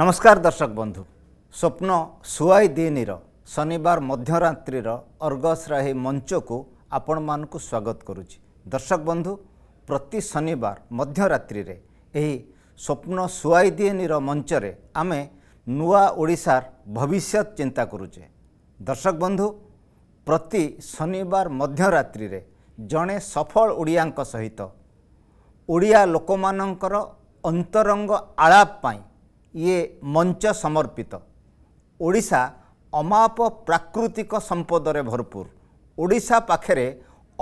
ନମସ୍କାର ଦର୍ଶକ ବନ୍ଧୁ ସ୍ୱପ୍ନ ସୁଆଇ ଦିନିର ଶନିବାର ମଧ୍ୟରାତ୍ରିର ଅର୍ଗସର ଏହି ମଞ୍ଚକୁ ଆପଣମାନଙ୍କୁ ସ୍ୱାଗତ କରୁଛି ଦର୍ଶକ ବନ୍ଧୁ ପ୍ରତି ଶନିବାର ମଧ୍ୟରାତ୍ରିରେ ଏହି ସ୍ୱପ୍ନ ସୁଆଇ ଦିଏନିର ମଞ୍ଚରେ ଆମେ ନୂଆ ଓଡ଼ିଶାର ଭବିଷ୍ୟତ ଚିନ୍ତା କରୁଛେ ଦର୍ଶକ ବନ୍ଧୁ ପ୍ରତି ଶନିବାର ମଧ୍ୟରାତ୍ରିରେ ଜଣେ ସଫଳ ଓଡ଼ିଆଙ୍କ ସହିତ ଓଡ଼ିଆ ଲୋକମାନଙ୍କର ଅନ୍ତରଙ୍ଗ ଆଳାପ ପାଇଁ ଇଏ ମଞ୍ଚ ସମର୍ପିତ ଓଡ଼ିଶା ଅମାପ ପ୍ରାକୃତିକ ସମ୍ପଦରେ ଭରପୁର ଓଡ଼ିଶା ପାଖରେ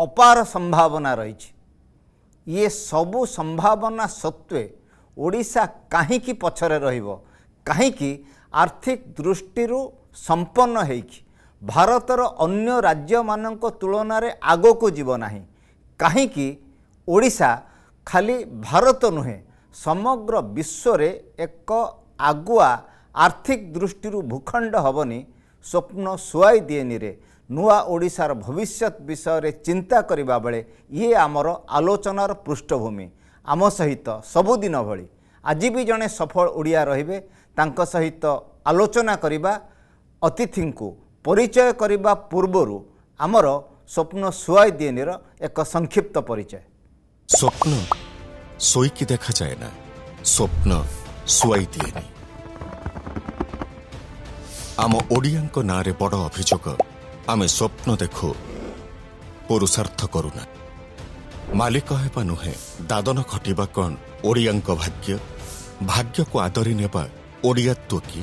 ଅପାର ସମ୍ଭାବନା ରହିଛି ଇଏ ସବୁ ସମ୍ଭାବନା ସତ୍ତ୍ୱେ ଓଡ଼ିଶା କାହିଁକି ପଛରେ ରହିବ କାହିଁକି ଆର୍ଥିକ ଦୃଷ୍ଟିରୁ ସମ୍ପନ୍ନ ହୋଇଛି ଭାରତର ଅନ୍ୟ ରାଜ୍ୟମାନଙ୍କ ତୁଳନାରେ ଆଗକୁ ଯିବ ନାହିଁ କାହିଁକି ଓଡ଼ିଶା ଖାଲି ଭାରତ ନୁହେଁ ସମଗ୍ର ବିଶ୍ୱରେ ଏକ ଆଗୁଆ ଆର୍ଥିକ ଦୃଷ୍ଟିରୁ ଭୂଖଣ୍ଡ ହେବନି ସ୍ୱପ୍ନ ଶୁଆଇ ଦିଏନିରେ ନୂଆ ଓଡ଼ିଶାର ଭବିଷ୍ୟତ ବିଷୟରେ ଚିନ୍ତା କରିବା ବେଳେ ଇଏ ଆମର ଆଲୋଚନାର ପୃଷ୍ଠଭୂମି ଆମ ସହିତ ସବୁଦିନ ଭଳି ଆଜି ବି ଜଣେ ସଫଳ ଓଡ଼ିଆ ରହିବେ ତାଙ୍କ ସହିତ ଆଲୋଚନା କରିବା ଅତିଥିଙ୍କୁ ପରିଚୟ କରିବା ପୂର୍ବରୁ ଆମର ସ୍ୱପ୍ନ ଶୁଆଇ ଦିଏନିର ଏକ ସଂକ୍ଷିପ୍ତ ପରିଚୟ ସ୍ୱପ୍ନ ଶୋଇକି ଦେଖାଯାଏ ନା ସ୍ୱପ୍ନ ଶୁଆଇ ଦିଏନି ଆମ ଓଡ଼ିଆଙ୍କ ନାଁରେ ବଡ଼ ଅଭିଯୋଗ ଆମେ ସ୍ୱପ୍ନ ଦେଖୁ ପୁରୁଷାର୍ଥ କରୁନା ମାଲିକ ହେବା ନୁହେଁ ଦାଦନ ଖଟିବା କ'ଣ ଓଡ଼ିଆଙ୍କ ଭାଗ୍ୟ ଭାଗ୍ୟକୁ ଆଦରି ନେବା ଓଡ଼ିଆତ୍ୱ କି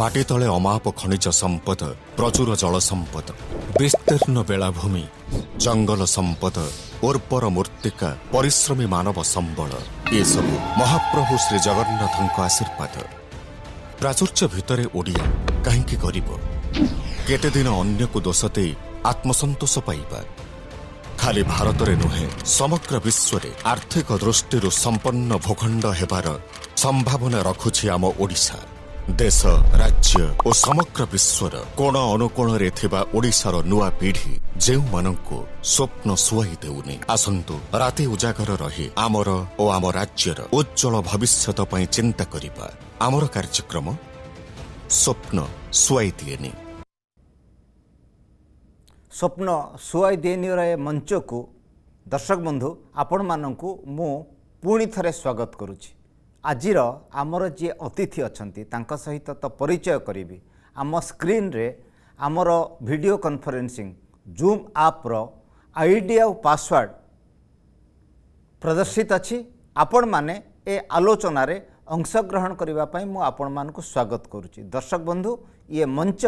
ମାଟି ତଳେ ଅମାପ ଖଣିଜ ସମ୍ପଦ ପ୍ରଚୁର ଜଳ ସମ୍ପଦ ବିସ୍ତୀର୍ଣ୍ଣ ବେଳାଭୂମି ଜଙ୍ଗଲ ସମ୍ପଦ ଉର୍ବର ମୂର୍ତ୍ତିକା ପରିଶ୍ରମୀ ମାନବ ସମ୍ବଳ ଏସବୁ ମହାପ୍ରଭୁ ଶ୍ରୀଜଗନ୍ନାଥଙ୍କ ଆଶୀର୍ବାଦ ପ୍ରାଚୁର୍ଯ୍ୟ ଭିତରେ ଓଡ଼ିଆ କାହିଁକି କରିବ କେତେଦିନ ଅନ୍ୟକୁ ଦୋଷ ଦେଇ ଆତ୍ମସନ୍ତୋଷ ପାଇବା ଖାଲି ଭାରତରେ ନୁହେଁ ସମଗ୍ର ବିଶ୍ୱରେ ଆର୍ଥିକ ଦୃଷ୍ଟିରୁ ସମ୍ପନ୍ନ ଭୂଖଣ୍ଡ ହେବାର ସମ୍ଭାବନା ରଖୁଛି ଆମ ଓଡ଼ିଶା ଦେଶ ରାଜ୍ୟ ଓ ସମଗ୍ର ବିଶ୍ୱର କୋଣ ଅନୁକୋଣରେ ଥିବା ଓଡ଼ିଶାର ନୂଆ ପିଢ଼ି ଯେଉଁମାନଙ୍କୁ ସ୍ୱପ୍ନ ସୁଆଇ ଦେଉନି ଆସନ୍ତୁ ରାତି ଉଜାଗର ରହି ଆମର ଓ ଆମ ରାଜ୍ୟର ଉଜ୍ଜଳ ଭବିଷ୍ୟତ ପାଇଁ ଚିନ୍ତା କରିବା ଆମର କାର୍ଯ୍ୟକ୍ରମ ସ୍ୱପ୍ନ ସୁଆଇ ଦିଏନି ସ୍ୱପ୍ନ ସୁଆଇ ଦିଏନିର ଏ ମଞ୍ଚକୁ ଦର୍ଶକ ବନ୍ଧୁ ଆପଣମାନଙ୍କୁ ମୁଁ ପୁଣି ଥରେ ସ୍ୱାଗତ କରୁଛି ଆଜିର ଆମର ଯିଏ ଅତିଥି ଅଛନ୍ତି ତାଙ୍କ ସହିତ ତ ପରିଚୟ କରିବି ଆମ ସ୍କ୍ରିନ୍ରେ ଆମର ଭିଡ଼ିଓ କନଫରେନ୍ସିଂ ଜୁମ୍ ଆପ୍ର ଆଇଡ଼ି ଆଉ ପାସୱାର୍ଡ଼ ପ୍ରଦର୍ଶିତ ଅଛି ଆପଣମାନେ ଏ ଆଲୋଚନାରେ ଅଂଶଗ୍ରହଣ କରିବା ପାଇଁ ମୁଁ ଆପଣମାନଙ୍କୁ ସ୍ୱାଗତ କରୁଛି ଦର୍ଶକ ବନ୍ଧୁ ଇଏ ମଞ୍ଚ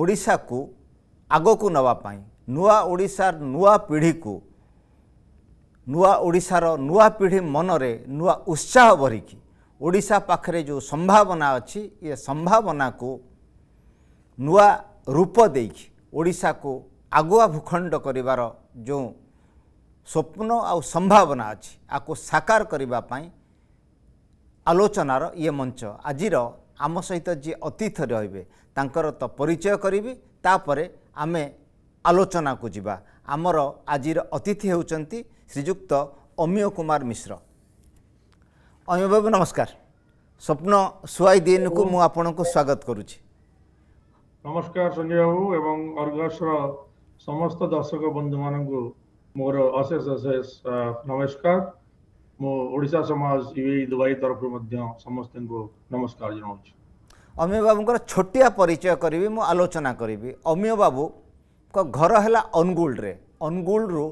ଓଡ଼ିଶାକୁ ଆଗକୁ ନେବା ପାଇଁ ନୂଆ ଓଡ଼ିଶାର ନୂଆ ପିଢ଼ିକୁ ନୂଆ ଓଡ଼ିଶାର ନୂଆ ପିଢ଼ି ମନରେ ନୂଆ ଉତ୍ସାହ ଭରିକି ଓଡ଼ିଶା ପାଖରେ ଯେଉଁ ସମ୍ଭାବନା ଅଛି ଏ ସମ୍ଭାବନାକୁ ନୂଆ ରୂପ ଦେଇକି ଓଡ଼ିଶାକୁ ଆଗୁଆ ଭୂଖଣ୍ଡ କରିବାର ଯେଉଁ ସ୍ୱପ୍ନ ଆଉ ସମ୍ଭାବନା ଅଛି ଆକୁ ସାକାର କରିବା ପାଇଁ ଆଲୋଚନାର ଇଏ ମଞ୍ଚ ଆଜିର ଆମ ସହିତ ଯିଏ ଅତିଥି ରହିବେ ତାଙ୍କର ତ ପରିଚୟ କରିବି ତାପରେ ଆମେ ଆଲୋଚନାକୁ ଯିବା ଆମର ଆଜିର ଅତିଥି ହେଉଛନ୍ତି ଶ୍ରୀଯୁକ୍ତ ଅମୀୟ କୁମାର ମିଶ୍ର ଅମୀୟ ବାବୁ ନମସ୍କାର ସ୍ୱପ୍ନ ସୁଆଇ ଦିନକୁ ମୁଁ ଆପଣଙ୍କୁ ସ୍ୱାଗତ କରୁଛି ନମସ୍କାର ସଞ୍ଜୟ ବାବୁ ଏବଂ ଅର୍ଗସର ସମସ୍ତ ଦର୍ଶକ ବନ୍ଧୁମାନଙ୍କୁ ମୋର ଅଶେଷ ଅଶେଷ ନମସ୍କାର ମୁଁ ଓଡ଼ିଶା ସମାଜ ୟୁ ଦୁବାଇ ତରଫରୁ ମଧ୍ୟ ସମସ୍ତଙ୍କୁ ନମସ୍କାର ଜଣାଉଛି ଅମୀୟ ବାବୁଙ୍କର ଛୋଟିଆ ପରିଚୟ କରିବି ମୁଁ ଆଲୋଚନା କରିବି ଅମୀୟ ବାବୁଙ୍କ ଘର ହେଲା ଅନୁଗୁଳରେ ଅନୁଗୁଳରୁ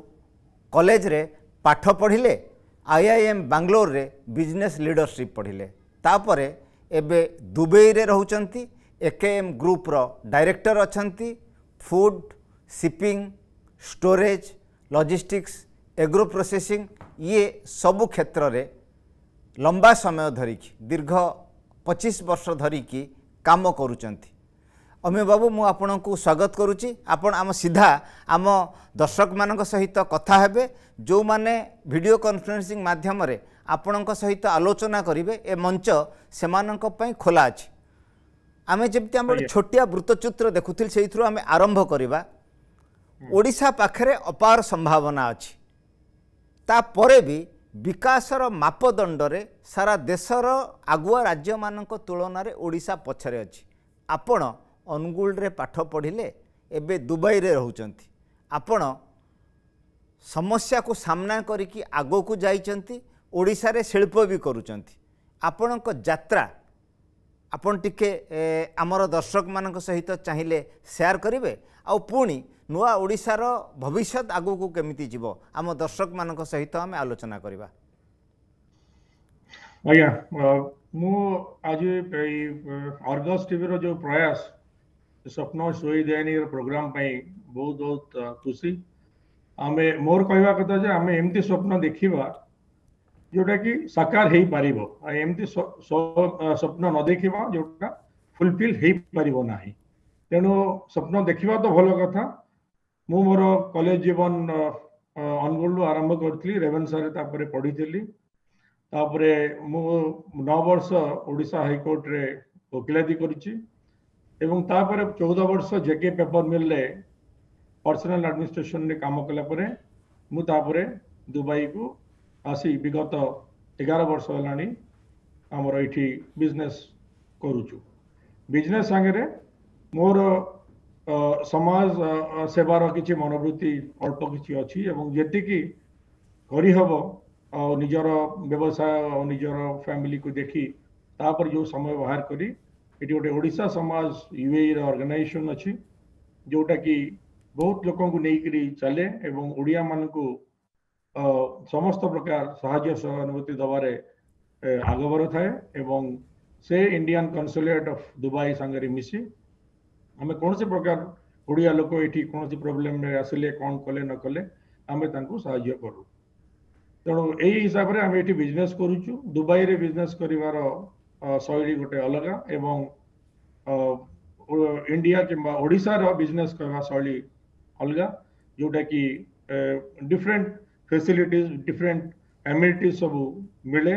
କଲେଜରେ ପାଠ ପଢ଼ିଲେ ଆଇଆଇଏମ୍ ବାଙ୍ଗାଲୋରରେ ବିଜନେସ୍ ଲିଡରସିପ୍ ପଢ଼ିଲେ ତାପରେ ଏବେ ଦୁବାଇରେ ରହୁଛନ୍ତି ଏକେଏମ୍ ଗ୍ରୁପ୍ର ଡାଇରେକ୍ଟର ଅଛନ୍ତି food shipping storage logistics agro processing ଇଏ ସବୁ କ୍ଷେତ୍ରରେ ଲମ୍ବା ସମୟ ଧରିକି ଦୀର୍ଘ ପଚିଶ ବର୍ଷ ଧରିକି କାମ କରୁଛନ୍ତି ଅମିୟ ବାବୁ ମୁଁ ଆପଣଙ୍କୁ ସ୍ୱାଗତ କରୁଛି ଆପଣ ଆମ ସିଧା ଆମ ଦର୍ଶକମାନଙ୍କ ସହିତ କଥା ହେବେ ଯେଉଁମାନେ ଭିଡ଼ିଓ କନଫରେନ୍ସିଂ ମାଧ୍ୟମରେ ଆପଣଙ୍କ ସହିତ ଆଲୋଚନା କରିବେ ଏ ମଞ୍ଚ ସେମାନଙ୍କ ପାଇଁ ଖୋଲା ଅଛି ଆମେ ଯେମିତି ଆମର ଛୋଟିଆ ବୃତ୍ତଚିତ୍ର ଦେଖୁଥିଲୁ ସେଇଥିରୁ ଆମେ ଆରମ୍ଭ କରିବା ଓଡ଼ିଶା ପାଖରେ ଅପାର ସମ୍ଭାବନା ଅଛି ତାପରେ ବି ବିକାଶର ମାପଦଣ୍ଡରେ ସାରା ଦେଶର ଆଗୁଆ ରାଜ୍ୟମାନଙ୍କ ତୁଳନାରେ ଓଡ଼ିଶା ପଛରେ ଅଛି ଆପଣ ଅନୁଗୁଳରେ ପାଠ ପଢ଼ିଲେ ଏବେ ଦୁବାଇରେ ରହୁଛନ୍ତି ଆପଣ ସମସ୍ୟାକୁ ସାମ୍ନା କରିକି ଆଗକୁ ଯାଇଛନ୍ତି ଓଡ଼ିଶାରେ ଶିଳ୍ପ ବି କରୁଛନ୍ତି ଆପଣଙ୍କ ଯାତ୍ରା ଆପଣ ଟିକିଏ ଆମର ଦର୍ଶକମାନଙ୍କ ସହିତ ଚାହିଁଲେ ସେୟାର କରିବେ ଆଉ ପୁଣି ନୂଆ ଓଡ଼ିଶାର ଭବିଷ୍ୟତ ଆଗକୁ କେମିତି ଯିବ ଆମ ଦର୍ଶକମାନଙ୍କ ସହିତ ଆମେ ଆଲୋଚନା କରିବା ଆଜ୍ଞା ମୁଁ ଆଜି ଅର୍ଗସ୍ ଟିଭିର ଯେଉଁ ପ୍ରୟାସ स्वप्न सोई जाए प्रोग्राम पाई बहुत बहुत खुशी आम मोर कह कथा आम एम स्वप्न देखा जोटा कि साकार हो पार एम स्वप्न न देखा जो फुलफिल हो पार ना तेणु स्वप्न देखा तो भल कथा मुझ कलेज जीवन अनुगुण आरंभ करी रेवेन रेवेन्सर तापर पढ़ी थी तापर मु नौ वर्ष ओडा हाइकोर्टे वकिलाती एवं तापर चौदह वर्ष जेके पेपर मिलने पर्सनाल आडमिनिस्ट्रेसन काम कला मुझे दुबई को आसी विगत एगार वर्ष होमर ये बिजनेस करुचु बिजनेस सागरे मोर समाज सेवार किसी मनोवृत्ति अल्प किसी अच्छी जी करहब आजर व्यवसाय निजर फैमिली को देखी तापर जो समय बाहर करी ইতিওট ওড়িশা সমাজ ইউইআর অর্গানাইজেশন আছে যেটা কি বহুত লোকକୁ নেকি রি চলে এবং ওড়িয়া মানক সমস্ত প্রকার সাহায্য সহানুভূতি দবারে আগাবর থাকে এবং সে ইন্ডিয়ান কনস্যুলেট অফ দুবাই সাংগেরি মিশি আমি কোন সে প্রকার ওড়িয়া লোক এতি কোনসি প্রবলেম আছেলে kaun কলে না কলে আমি তাকু সাহায্য পড়ু তন এই হিসাব রে আমি এতি বিজনেস করুচু দুবাই রে বিজনেস করিবারো ଶୈଳୀ ଗୋଟେ ଅଲଗା ଏବଂ ଇଣ୍ଡିଆ କିମ୍ବା ଓଡ଼ିଶାର ବିଜନେସ୍ କରିବା ଶୈଳୀ ଅଲଗା ଯେଉଁଟାକି ଡିଫରେଣ୍ଟ ଫେସିଲିଟିଜ୍ ଡିଫରେଣ୍ଟ ଏମିନିଟିଜ୍ ସବୁ ମିଳେ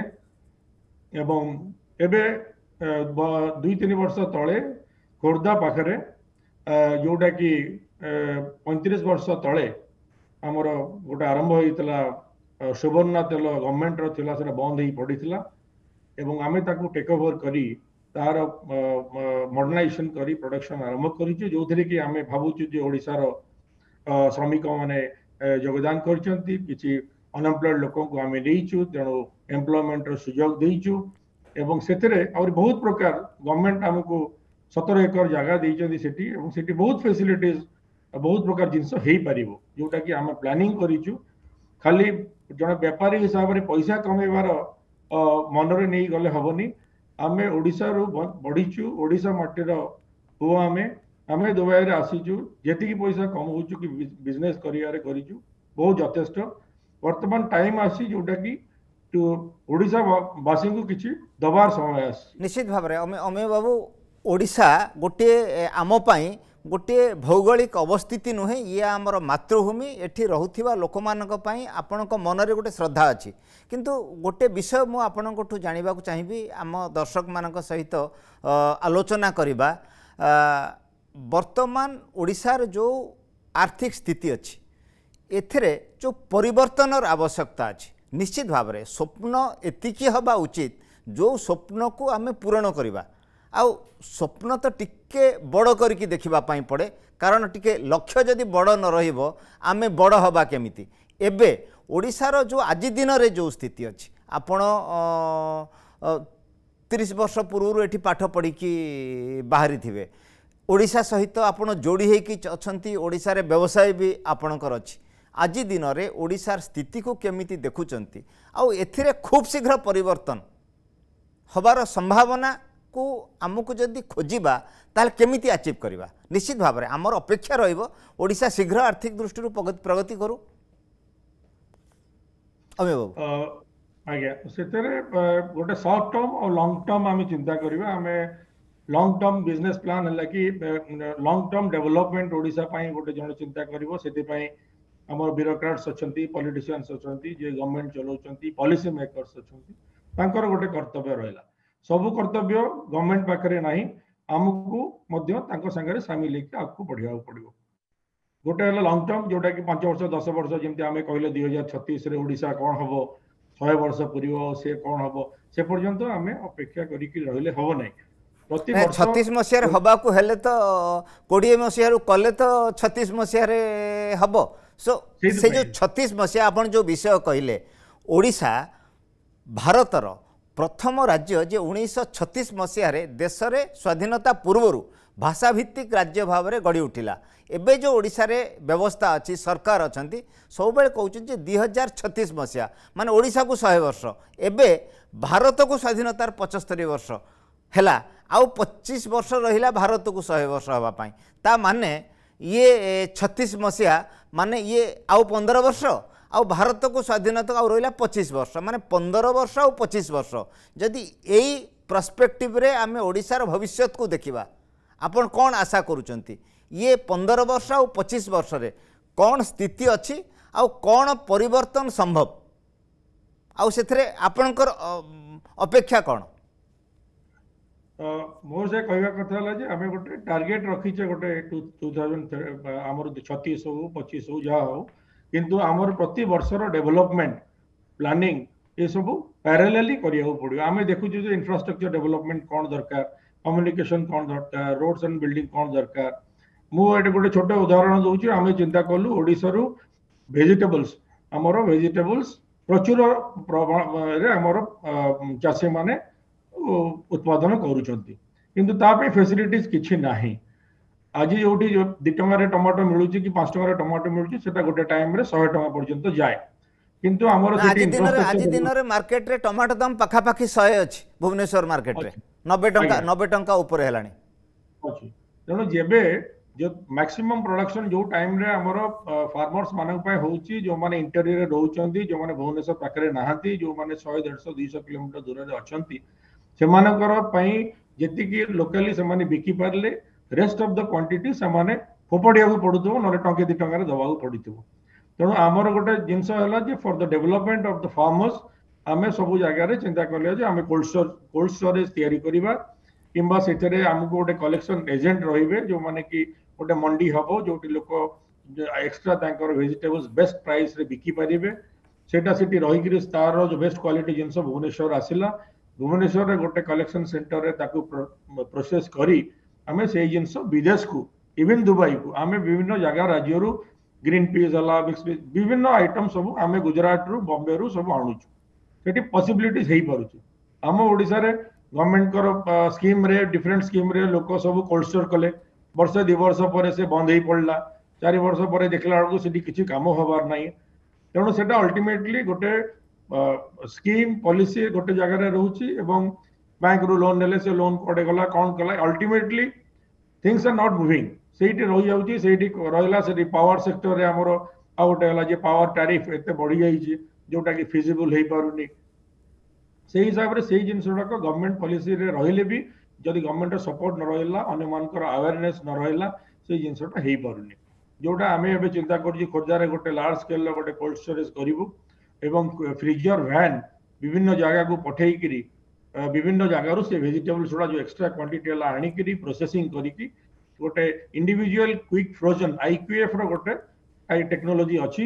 ଏବଂ ଏବେ ଦୁଇ ତିନି ବର୍ଷ ତଳେ ଖୋର୍ଦ୍ଧା ପାଖରେ ଯେଉଁଟାକି ପଇଁତିରିଶ ବର୍ଷ ତଳେ ଆମର ଗୋଟେ ଆରମ୍ଭ ହେଇଥିଲା ସୁବର୍ଣ୍ଣା ତେଲ ଗଭର୍ଣ୍ଣମେଣ୍ଟର ଥିଲା ସେଟା ବନ୍ଦ ହେଇ ପଡ଼ିଥିଲା এবং আমি তাকু টেক ওভার করি তার মডারনাইজেশন করি প্রোডাকশন আরম্ভ করিছো যো ধরে কি আমি ভাবুছো যে ওড়িশার শ্রমিক মানে যোগদান করছంటి কিছু আনএমপ্লয়েড লোককো আমি দেইছো যে এমপ্লয়মেন্টৰ সুযোগ দেইছো এবং সেতেৰে আৰু বহুত প্রকার গৰ্ভমেন্ট আমাক 17 একৰ জায়গা দেইচంటి সেটি আৰু সেটি বহুত ফ্যাসিলিটিজ বহুত প্রকার জিনস হেই পৰিবো যোটা কি আমি প্ল্যানিং কৰিছো খালি যোন ব্যৱপারিৰ হিচাপে पैसा कमाएবাৰ ମନରେ ନେଇ ଗଲେ ହେବନି ଆମେ ଓଡ଼ିଶାରୁ ବଢ଼ିଛୁ ଓଡ଼ିଶା ମାଟିର ପୁଅ ଆମେ ଆମେ ଦୁବାଇରେ ଆସିଛୁ ଯେତିକି ପଇସା କମଉଛୁ କି ବିଜନେସ୍ କରିବାରେ କରିଛୁ ବହୁତ ଯଥେଷ୍ଟ ବର୍ତ୍ତମାନ ଟାଇମ୍ ଆସିଛି ଯେଉଁଟାକି ଓଡ଼ିଶାବାସୀଙ୍କୁ କିଛି ଦେବାର ସମୟ ଆସିଛି ନିଶ୍ଚିତ ଭାବରେ ଅମେ ଅମେ ବାବୁ ଓଡ଼ିଶା ଗୋଟିଏ ଆମ ପାଇଁ ଗୋଟିଏ ଭୌଗୋଳିକ ଅବସ୍ଥିତି ନୁହେଁ ଇଏ ଆମର ମାତୃଭୂମି ଏଠି ରହୁଥିବା ଲୋକମାନଙ୍କ ପାଇଁ ଆପଣଙ୍କ ମନରେ ଗୋଟେ ଶ୍ରଦ୍ଧା ଅଛି କିନ୍ତୁ ଗୋଟେ ବିଷୟ ମୁଁ ଆପଣଙ୍କଠୁ ଜାଣିବାକୁ ଚାହିଁବି ଆମ ଦର୍ଶକମାନଙ୍କ ସହିତ ଆଲୋଚନା କରିବା ବର୍ତ୍ତମାନ ଓଡ଼ିଶାର ଯେଉଁ ଆର୍ଥିକ ସ୍ଥିତି ଅଛି ଏଥିରେ ଯେଉଁ ପରିବର୍ତ୍ତନର ଆବଶ୍ୟକତା ଅଛି ନିଶ୍ଚିତ ଭାବରେ ସ୍ୱପ୍ନ ଏତିକି ହେବା ଉଚିତ ଯେଉଁ ସ୍ୱପ୍ନକୁ ଆମେ ପୂରଣ କରିବା ଆଉ ସ୍ୱପ୍ନ ତ ଟିକେ ବଡ଼ କରିକି ଦେଖିବା ପାଇଁ ପଡ଼େ କାରଣ ଟିକେ ଲକ୍ଷ୍ୟ ଯଦି ବଡ଼ ନ ରହିବ ଆମେ ବଡ଼ ହେବା କେମିତି ଏବେ ଓଡ଼ିଶାର ଯେଉଁ ଆଜି ଦିନରେ ଯେଉଁ ସ୍ଥିତି ଅଛି ଆପଣ ତିରିଶ ବର୍ଷ ପୂର୍ବରୁ ଏଠି ପାଠ ପଢ଼ିକି ବାହାରିଥିବେ ଓଡ଼ିଶା ସହିତ ଆପଣ ଯୋଡ଼ି ହୋଇକି ଅଛନ୍ତି ଓଡ଼ିଶାରେ ବ୍ୟବସାୟ ବି ଆପଣଙ୍କର ଅଛି ଆଜି ଦିନରେ ଓଡ଼ିଶାର ସ୍ଥିତିକୁ କେମିତି ଦେଖୁଛନ୍ତି ଆଉ ଏଥିରେ ଖୁବ୍ ଶୀଘ୍ର ପରିବର୍ତ୍ତନ ହେବାର ସମ୍ଭାବନା को आमको जदि खोजा ତାହେଲେ କେମିତି ଆଚିଭ୍ କରିବା ନିଶ୍ଚିତ ଭାବରେ ଆମର ଅପେକ୍ଷା ରହିବ ଓଡ଼ିଶା ଶୀଘ୍ର ଆର୍ଥିକ ଦୃଷ୍ଟିରୁ ପ୍ରଗତି କରୁ ଅମୀୟ ବାବୁ ଆଜ୍ଞା ସେଥିରେ ଗୋଟେ ସର୍ଟ ଟର୍ମ ଆଉ ଲଙ୍ଗ ଟର୍ମ ଆମେ ଚିନ୍ତା କରିବା ଆମେ ଲଙ୍ଗ ଟର୍ମ ବିଜନେସ୍ ପ୍ଲାନ୍ ହେଲା କି ଲଙ୍ଗ ଟର୍ମ ଡେଭଲପମେଣ୍ଟ ଓଡ଼ିଶା ପାଇଁ ଗୋଟେ ଜଣେ ଚିନ୍ତା କରିବ ସେଥିପାଇଁ ଆମର ବ୍ୟୁରୋକ୍ରାଟ୍ସ ଅଛନ୍ତି ପଲିଟିସିଆନ୍ସ ଅଛନ୍ତି ଯିଏ ଗଭର୍ଣ୍ଣମେଣ୍ଟ ଚଲାଉଛନ୍ତି ପଲିସି ମେକର୍ସ ଅଛନ୍ତି ତାଙ୍କର ଗୋଟେ କର୍ତ୍ତବ୍ୟ ରହିଲା सब कर्तव्य गवर्नमेंट पाखे ना आमको सामिल होकर आगे बढ़िया पड़ो गोटे लंग टर्म जो पांच वर्ष दस वर्ष जमी आम कह दुई हजार छत्तीश्रे ओा कौन हम शहे वर्ष पूरी सी कौन हम से पर्यत आम अपेक्षा कर रही मसीह हवा को हेले तो कोड़े मसीह कले तो छत्तीस मसीह हम सो से जो छत्तीस मसीह आप विषय कहले ओडा भारतर ପ୍ରଥମ ରାଜ୍ୟ ଯେ ଉଣେଇଶହ ଛତିଶ ମସିହାରେ ଦେଶରେ ସ୍ୱାଧୀନତା ପୂର୍ବରୁ ଭାଷାଭିତ୍ତିକ ରାଜ୍ୟ ଭାବରେ ଗଢ଼ି ଉଠିଲା ଏବେ ଯେଉଁ ଓଡ଼ିଶାରେ ବ୍ୟବସ୍ଥା ଅଛି ସରକାର ଅଛନ୍ତି ସବୁବେଳେ କହୁଛନ୍ତି ଯେ ଦୁଇହଜାର ଛତିଶ ମସିହା ମାନେ ଓଡ଼ିଶାକୁ ଶହେ ବର୍ଷ ଏବେ ଭାରତକୁ ସ୍ୱାଧୀନତାର ପଞ୍ଚସ୍ତରୀ ବର୍ଷ ହେଲା ଆଉ ପଚିଶ ବର୍ଷ ରହିଲା ଭାରତକୁ ଶହେ ବର୍ଷ ହେବା ପାଇଁ ତା ମାନେ ଇଏ ଛତିଶ ମସିହା ମାନେ ଇଏ ଆଉ ପନ୍ଦର ବର୍ଷ ଆଉ ଭାରତକୁ ସ୍ୱାଧୀନତା ଆଉ ରହିଲା ପଚିଶ ବର୍ଷ ମାନେ ପନ୍ଦର ବର୍ଷ ଆଉ ପଚିଶ ବର୍ଷ ଯଦି ଏଇ ପ୍ରସ୍ପେକ୍ଟିଭରେ ଆମେ ଓଡ଼ିଶାର ଭବିଷ୍ୟତକୁ ଦେଖିବା ଆପଣ କ'ଣ ଆଶା କରୁଛନ୍ତି ଇଏ ପନ୍ଦର ବର୍ଷ ଆଉ ପଚିଶ ବର୍ଷରେ କ'ଣ ସ୍ଥିତି ଅଛି ଆଉ କ'ଣ ପରିବର୍ତ୍ତନ ସମ୍ଭବ ଆଉ ସେଥିରେ ଆପଣଙ୍କର ଅପେକ୍ଷା କ'ଣ ମୋର ସେ କହିବା କଥା ହେଲା ଯେ ଆମେ ଗୋଟେ ଟାର୍ଗେଟ ରଖିଛେ ଗୋଟେ ଟୁ ଥାଉଜେଣ୍ଡ ଆମର ଛତିଶ ହଉ ପଚିଶ ହଉ ଯାହା ହଉ কিন্তু আমরো প্রতি বর্ষৰ ডেভেলপমেন্ট প্ল্যানিং এ সব প্যারালেলি কৰিয়া হ'ব লাগিব আমি দেখুচ যে ইনফ্রাস্ট্ৰাকচার ডেভেলপমেন্ট কোন দরকার কমিউনিকেশন কোন দরকার ৰোডস এন্ড বিল্ডিং কোন দরকার মুৱে এট গুটো ছটাক উদাহৰণ দওচি আমি চিন্তা কৰিলু ওড়িশাৰু ভেজিটেবলস আমাৰ ভেজিটেবলস প্রচুরৰে আমাৰ চাসি মানে উৎপাদন কৰুচান্তি কিন্তু তাৰপে ফেচিলিটিজ কিছি নাই ଆଜି ଯୋଉଠି ଦି ଟଙ୍କାରେ ଟମାଟୋ ମିଳୁଛି କି ପାଞ୍ଚ ଟଙ୍କାରେ ଟମାଟୋ ମିଳୁଛି ସେଟା ଗୋଟେ ଟାଇମରେ ଶହେ ଟଙ୍କା ପର୍ଯ୍ୟନ୍ତ ଯାଏ କିନ୍ତୁ ଆମର ଆଜି ଦିନରେ ଆଜି ଦିନରେ ମାର୍କେଟରେ ଟମାଟୋ ଦାମ ପାଖାପାଖି ଶହେ ଅଛି ଭୁବନେଶ୍ୱର ମାର୍କେଟରେ ନବେ ଟଙ୍କା ନବେ ଟଙ୍କା ଉପରେ ହେଲାଣି ଅଛି ତେଣୁ ଯେବେ ମ୍ୟାକ୍ସିମମ୍ ପ୍ରଡକ୍ସନ୍ ଯୋଉ ଟାଇମ୍ରେ ଆମର ଫାର୍ମର୍ସ ମାନଙ୍କ ପାଇଁ ହେଉଛି ଯେଉଁମାନେ ଇଣ୍ଟେରିୟରେ ରହୁଛନ୍ତି ଯେଉଁମାନେ ଭୁବନେଶ୍ୱର ପାଖରେ ନାହାନ୍ତି ଯେଉଁମାନେ ଶହେ ଦେଢ଼ଶହ ଦୁଇଶହ କିଲୋମିଟର ଦୂରରେ ଅଛନ୍ତି ସେମାନଙ୍କର ପାଇଁ ଯେତିକି ଲୋକାଲି ସେମାନେ ବିକି ପାରିଲେ ରେଷ୍ଟ ଅଫ୍ ଦ କ୍ୱାଣ୍ଟିଟି ସେମାନେ ଫୋପାଡ଼ିବାକୁ ପଡ଼ୁଥିବ ନହେଲେ ଟଙ୍କେ ଦୁଇ ଟଙ୍କାରେ ଦେବାକୁ ପଡ଼ିଥିବ ତେଣୁ ଆମର ଗୋଟେ ଜିନିଷ ହେଲା ଯେ for the development of the farmers ଆମେ ସବୁ ଜାଗାରେ ଚିନ୍ତା କଲେ ଯେ ଆମେ କୋଲ୍ଡ ଷ୍ଟୋର କୋଲ୍ଡ ଷ୍ଟୋରେଜ ତିଆରି କରିବା କିମ୍ବା ସେଥିରେ ଆମକୁ ଗୋଟେ କଲେକ୍ସନ ଏଜେଣ୍ଟ ରହିବେ ଯେଉଁମାନେ କି ଗୋଟେ ମଣ୍ଡି ହବ ଯେଉଁଠି ଲୋକ ଏକ୍ସଟ୍ରା ତାଙ୍କର ଭେଜିଟେବଲ୍ସ ବେଷ୍ଟ ପ୍ରାଇସରେ ବିକି ପାରିବେ ସେଇଟା ସେଠି ରହିକିରି ତାର ଯେଉଁ ବେଷ୍ଟ କ୍ୱାଲିଟି ଜିନିଷ ଭୁବନେଶ୍ୱର ଆସିଲା ଭୁବନେଶ୍ୱରରେ ଗୋଟେ କଲେକ୍ସନ ସେଣ୍ଟରରେ ତାକୁ ପ୍ରୋସେସ୍ କରି आम से जिन विदेश को इवेन दुबई को आम विभिन्न जगह राज्य रू ग्रीन पीज अलाबिक्स विभिन्न आइटम सब आम गुजरात रु बम्बे रु सब आणुचु से पारे आम ओडे government scheme different different scheme लोक सब कोल्ड स्टोर कले बर्षे दि वर्ष पर बंद हो पड़ा चार वर्ष पर देखला बेलू किसी कम हबार ना तेणु अल्टीमेटली गोटे स्कीम पॉलिसी गोटे जगार रोचे बैंक रु लोन ने लोन कटे गला कौन कला ultimately things are not moving से रही जाऊँच रहा पावर सेक्टर आम गोटे गला पावर टैरिफ एत बढ़ी जाइए जोटा कि फिजबुल हो पार नहीं से हिसाब से गवर्नमेंट पॉलिसी रे रही भी जदि गवर्नमेंट सपोर्ट न रहा अन्य आवेरने न रहा से जिनटा हो पार नहीं जोटा आम एवं चिंता करोर्धार गोटे लार्ज स्केल रोटे कोल्ड स्टोरेज करूँ फ्रिजर भैन विभिन्न जगह को पठेकरी বিভিন্ন জায়গার সে ভেজিটেবলস গুড়া যে এক্সট্রা কোয়ান্টিটি হল আনিকি প্রোসেসিং করিকি গোটে ইন্ডিভিজুয়াল কুইক ফ্রোজেন আইকুএফ র গোটে টেকনোলোজি অছি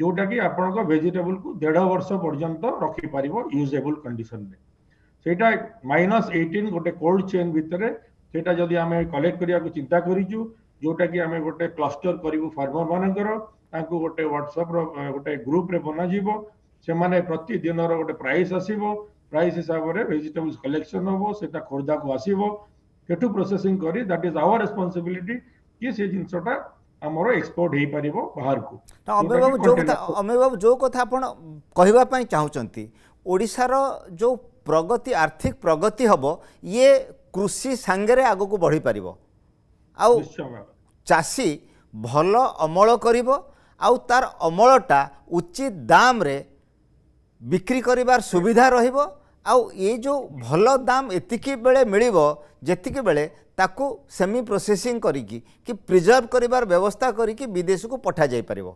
ଯୋଉଟା କି ଆପଣଙ୍କ ଭେଜିଟେବୁଲକୁ ଦେଢ଼ ବର୍ଷ ପର୍ଯ୍ୟନ୍ତ ରଖିପାରିବ ୟୁଜେବୁଲ କଣ୍ଡିସନରେ ସେଇଟା ମାଇନସ୍ ଏଇଟିନ୍ ଗୋଟେ କୋଲ୍ଡ ଚେନ୍ ଭିତରେ ସେଇଟା ଯଦି ଆମେ କଲେକ୍ଟ କରିବାକୁ ଚିନ୍ତା କରିଛୁ ଯୋଉଟା କି ଆମେ ଗୋଟେ କ୍ଲଷ୍ଟର କରିବୁ ଫାର୍ମର ମାନଙ୍କର ତାଙ୍କୁ ଗୋଟେ ହ୍ୱାଟ୍ସଆପ୍ର ଗୋଟେ ଗ୍ରୁପରେ ବନାଯିବ ସେମାନେ ପ୍ରତିଦିନର ଗୋଟେ ପ୍ରାଇସ୍ ଆସିବ price is our vegetables collection hobo seta khorda ko asibo ସେଠୁ ପ୍ରୋସେସିଂ କରି ଦ୍ୟାଟ୍ ଇଜ୍ ଆୱାର ରେସ୍ପନ୍ସିବିଲିଟି କି ସେ ଜିନିଷଟା ଆମର ଏକ୍ସପୋର୍ଟ ହେଇପାରିବ ବାହାରକୁ ଅମୟ ବାବୁ ଯୋଉ କଥା ଅମୟ ବାବୁ ଯୋଉ କଥା ଆପଣ କହିବା ପାଇଁ ଚାହୁଁଛନ୍ତି ଓଡ଼ିଶାର ଯୋଉ ପ୍ରଗତି ଆର୍ଥିକ ପ୍ରଗତି ହେବ ଇଏ କୃଷି ସାଙ୍ଗରେ ଆଗକୁ ବଢ଼ିପାରିବ ଆଉ ଚାଷୀ ଭଲ ଅମଳ କରିବ ଆଉ ତାର ଅମଳଟା ଉଚିତ ଦାମରେ ବିକ୍ରି କରିବାର ସୁବିଧା ରହିବ ଆଉ ଏ ଯେଉଁ ଭଲ ଦାମ୍ ଏତିକି ବେଳେ ମିଳିବ ଯେତିକି ବେଳେ ତାକୁ ସେମି ପ୍ରୋସେସିଂ କରିକି କି ପ୍ରିଜର୍ଭ କରିବାର ବ୍ୟବସ୍ଥା କରିକି ବିଦେଶକୁ ପଠାଯାଇପାରିବ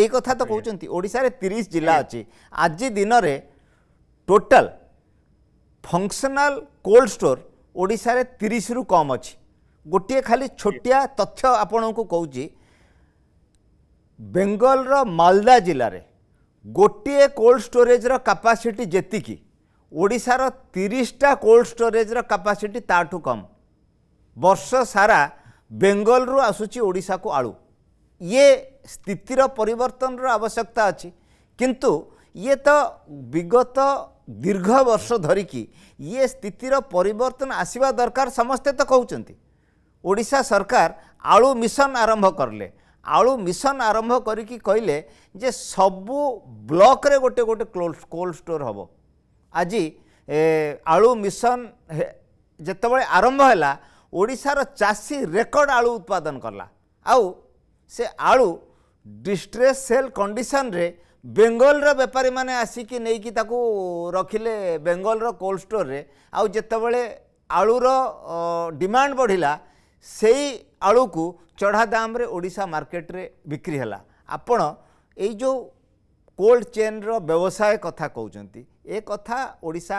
ଏଇ କଥା ତ କହୁଛନ୍ତି ଓଡ଼ିଶାରେ ତିରିଶ ଜିଲ୍ଲା ଅଛି ଆଜି ଦିନରେ ଟୋଟାଲ୍ ଫଙ୍କସନାଲ୍ କୋଲ୍ଡ ଷ୍ଟୋର୍ ଓଡ଼ିଶାରେ ତିରିଶରୁ କମ୍ ଅଛି ଗୋଟିଏ ଖାଲି ଛୋଟିଆ ତଥ୍ୟ ଆପଣଙ୍କୁ କହୁଛି ବେଙ୍ଗଲର ମାଲଦା ଜିଲ୍ଲାରେ ଗୋଟିଏ କୋଲ୍ଡ ଷ୍ଟୋରେଜ୍ର କାପାସିଟି ଯେତିକି ଓଡ଼ିଶାର ତିରିଶଟା କୋଲ୍ଡ ଷ୍ଟୋରେଜ୍ର କାପାସିଟି ତା'ଠୁ କମ୍ ବର୍ଷ ସାରା ବେଙ୍ଗଲରୁ ଆସୁଛି ଓଡ଼ିଶାକୁ ଆଳୁ ଇଏ ସ୍ଥିତିର ପରିବର୍ତ୍ତନର ଆବଶ୍ୟକତା ଅଛି କିନ୍ତୁ ଇଏ ତ ବିଗତ ଦୀର୍ଘ ବର୍ଷ ଧରିକି ଇଏ ସ୍ଥିତିର ପରିବର୍ତ୍ତନ ଆସିବା ଦରକାର ସମସ୍ତେ ତ କହୁଛନ୍ତି ଓଡ଼ିଶା ସରକାର ଆଳୁ ମିଶନ ଆରମ୍ଭ କଲେ ଆଳୁ ମିଶନ ଆରମ୍ଭ କରିକି କହିଲେ ଯେ ସବୁ ବ୍ଲକରେ ଗୋଟେ ଗୋଟେ କୋଲ୍ଡ ଷ୍ଟୋର୍ ହେବ ଆଜି ଆଳୁ ମିଶନ ଯେତେବେଳେ ଆରମ୍ଭ ହେଲା ଓଡ଼ିଶାର ଚାଷୀ ରେକର୍ଡ ଆଳୁ ଉତ୍ପାଦନ କଲା ଆଉ ସେ ଆଳୁ ଡିଷ୍ଟ୍ରେସ ସେଲ୍ କଣ୍ଡିସନରେ ବେଙ୍ଗଲର ବେପାରୀମାନେ ଆସିକି ନେଇକି ତାକୁ ରଖିଲେ ବେଙ୍ଗଲର କୋଲ୍ଡ ଷ୍ଟୋର୍ରେ ଆଉ ଯେତେବେଳେ ଆଳୁର ଡିମାଣ୍ଡ ବଢ଼ିଲା ସେଇ ଆଳୁକୁ ଚଢ଼ା ଦାମରେ ଓଡ଼ିଶା ମାର୍କେଟରେ ବିକ୍ରି ହେଲା ଆପଣ ଏଇ ଯେଉଁ କୋଲ୍ଡ ଚେନ୍ର ବ୍ୟବସାୟ କଥା କହୁଛନ୍ତି ଏ କଥା ଓଡ଼ିଶା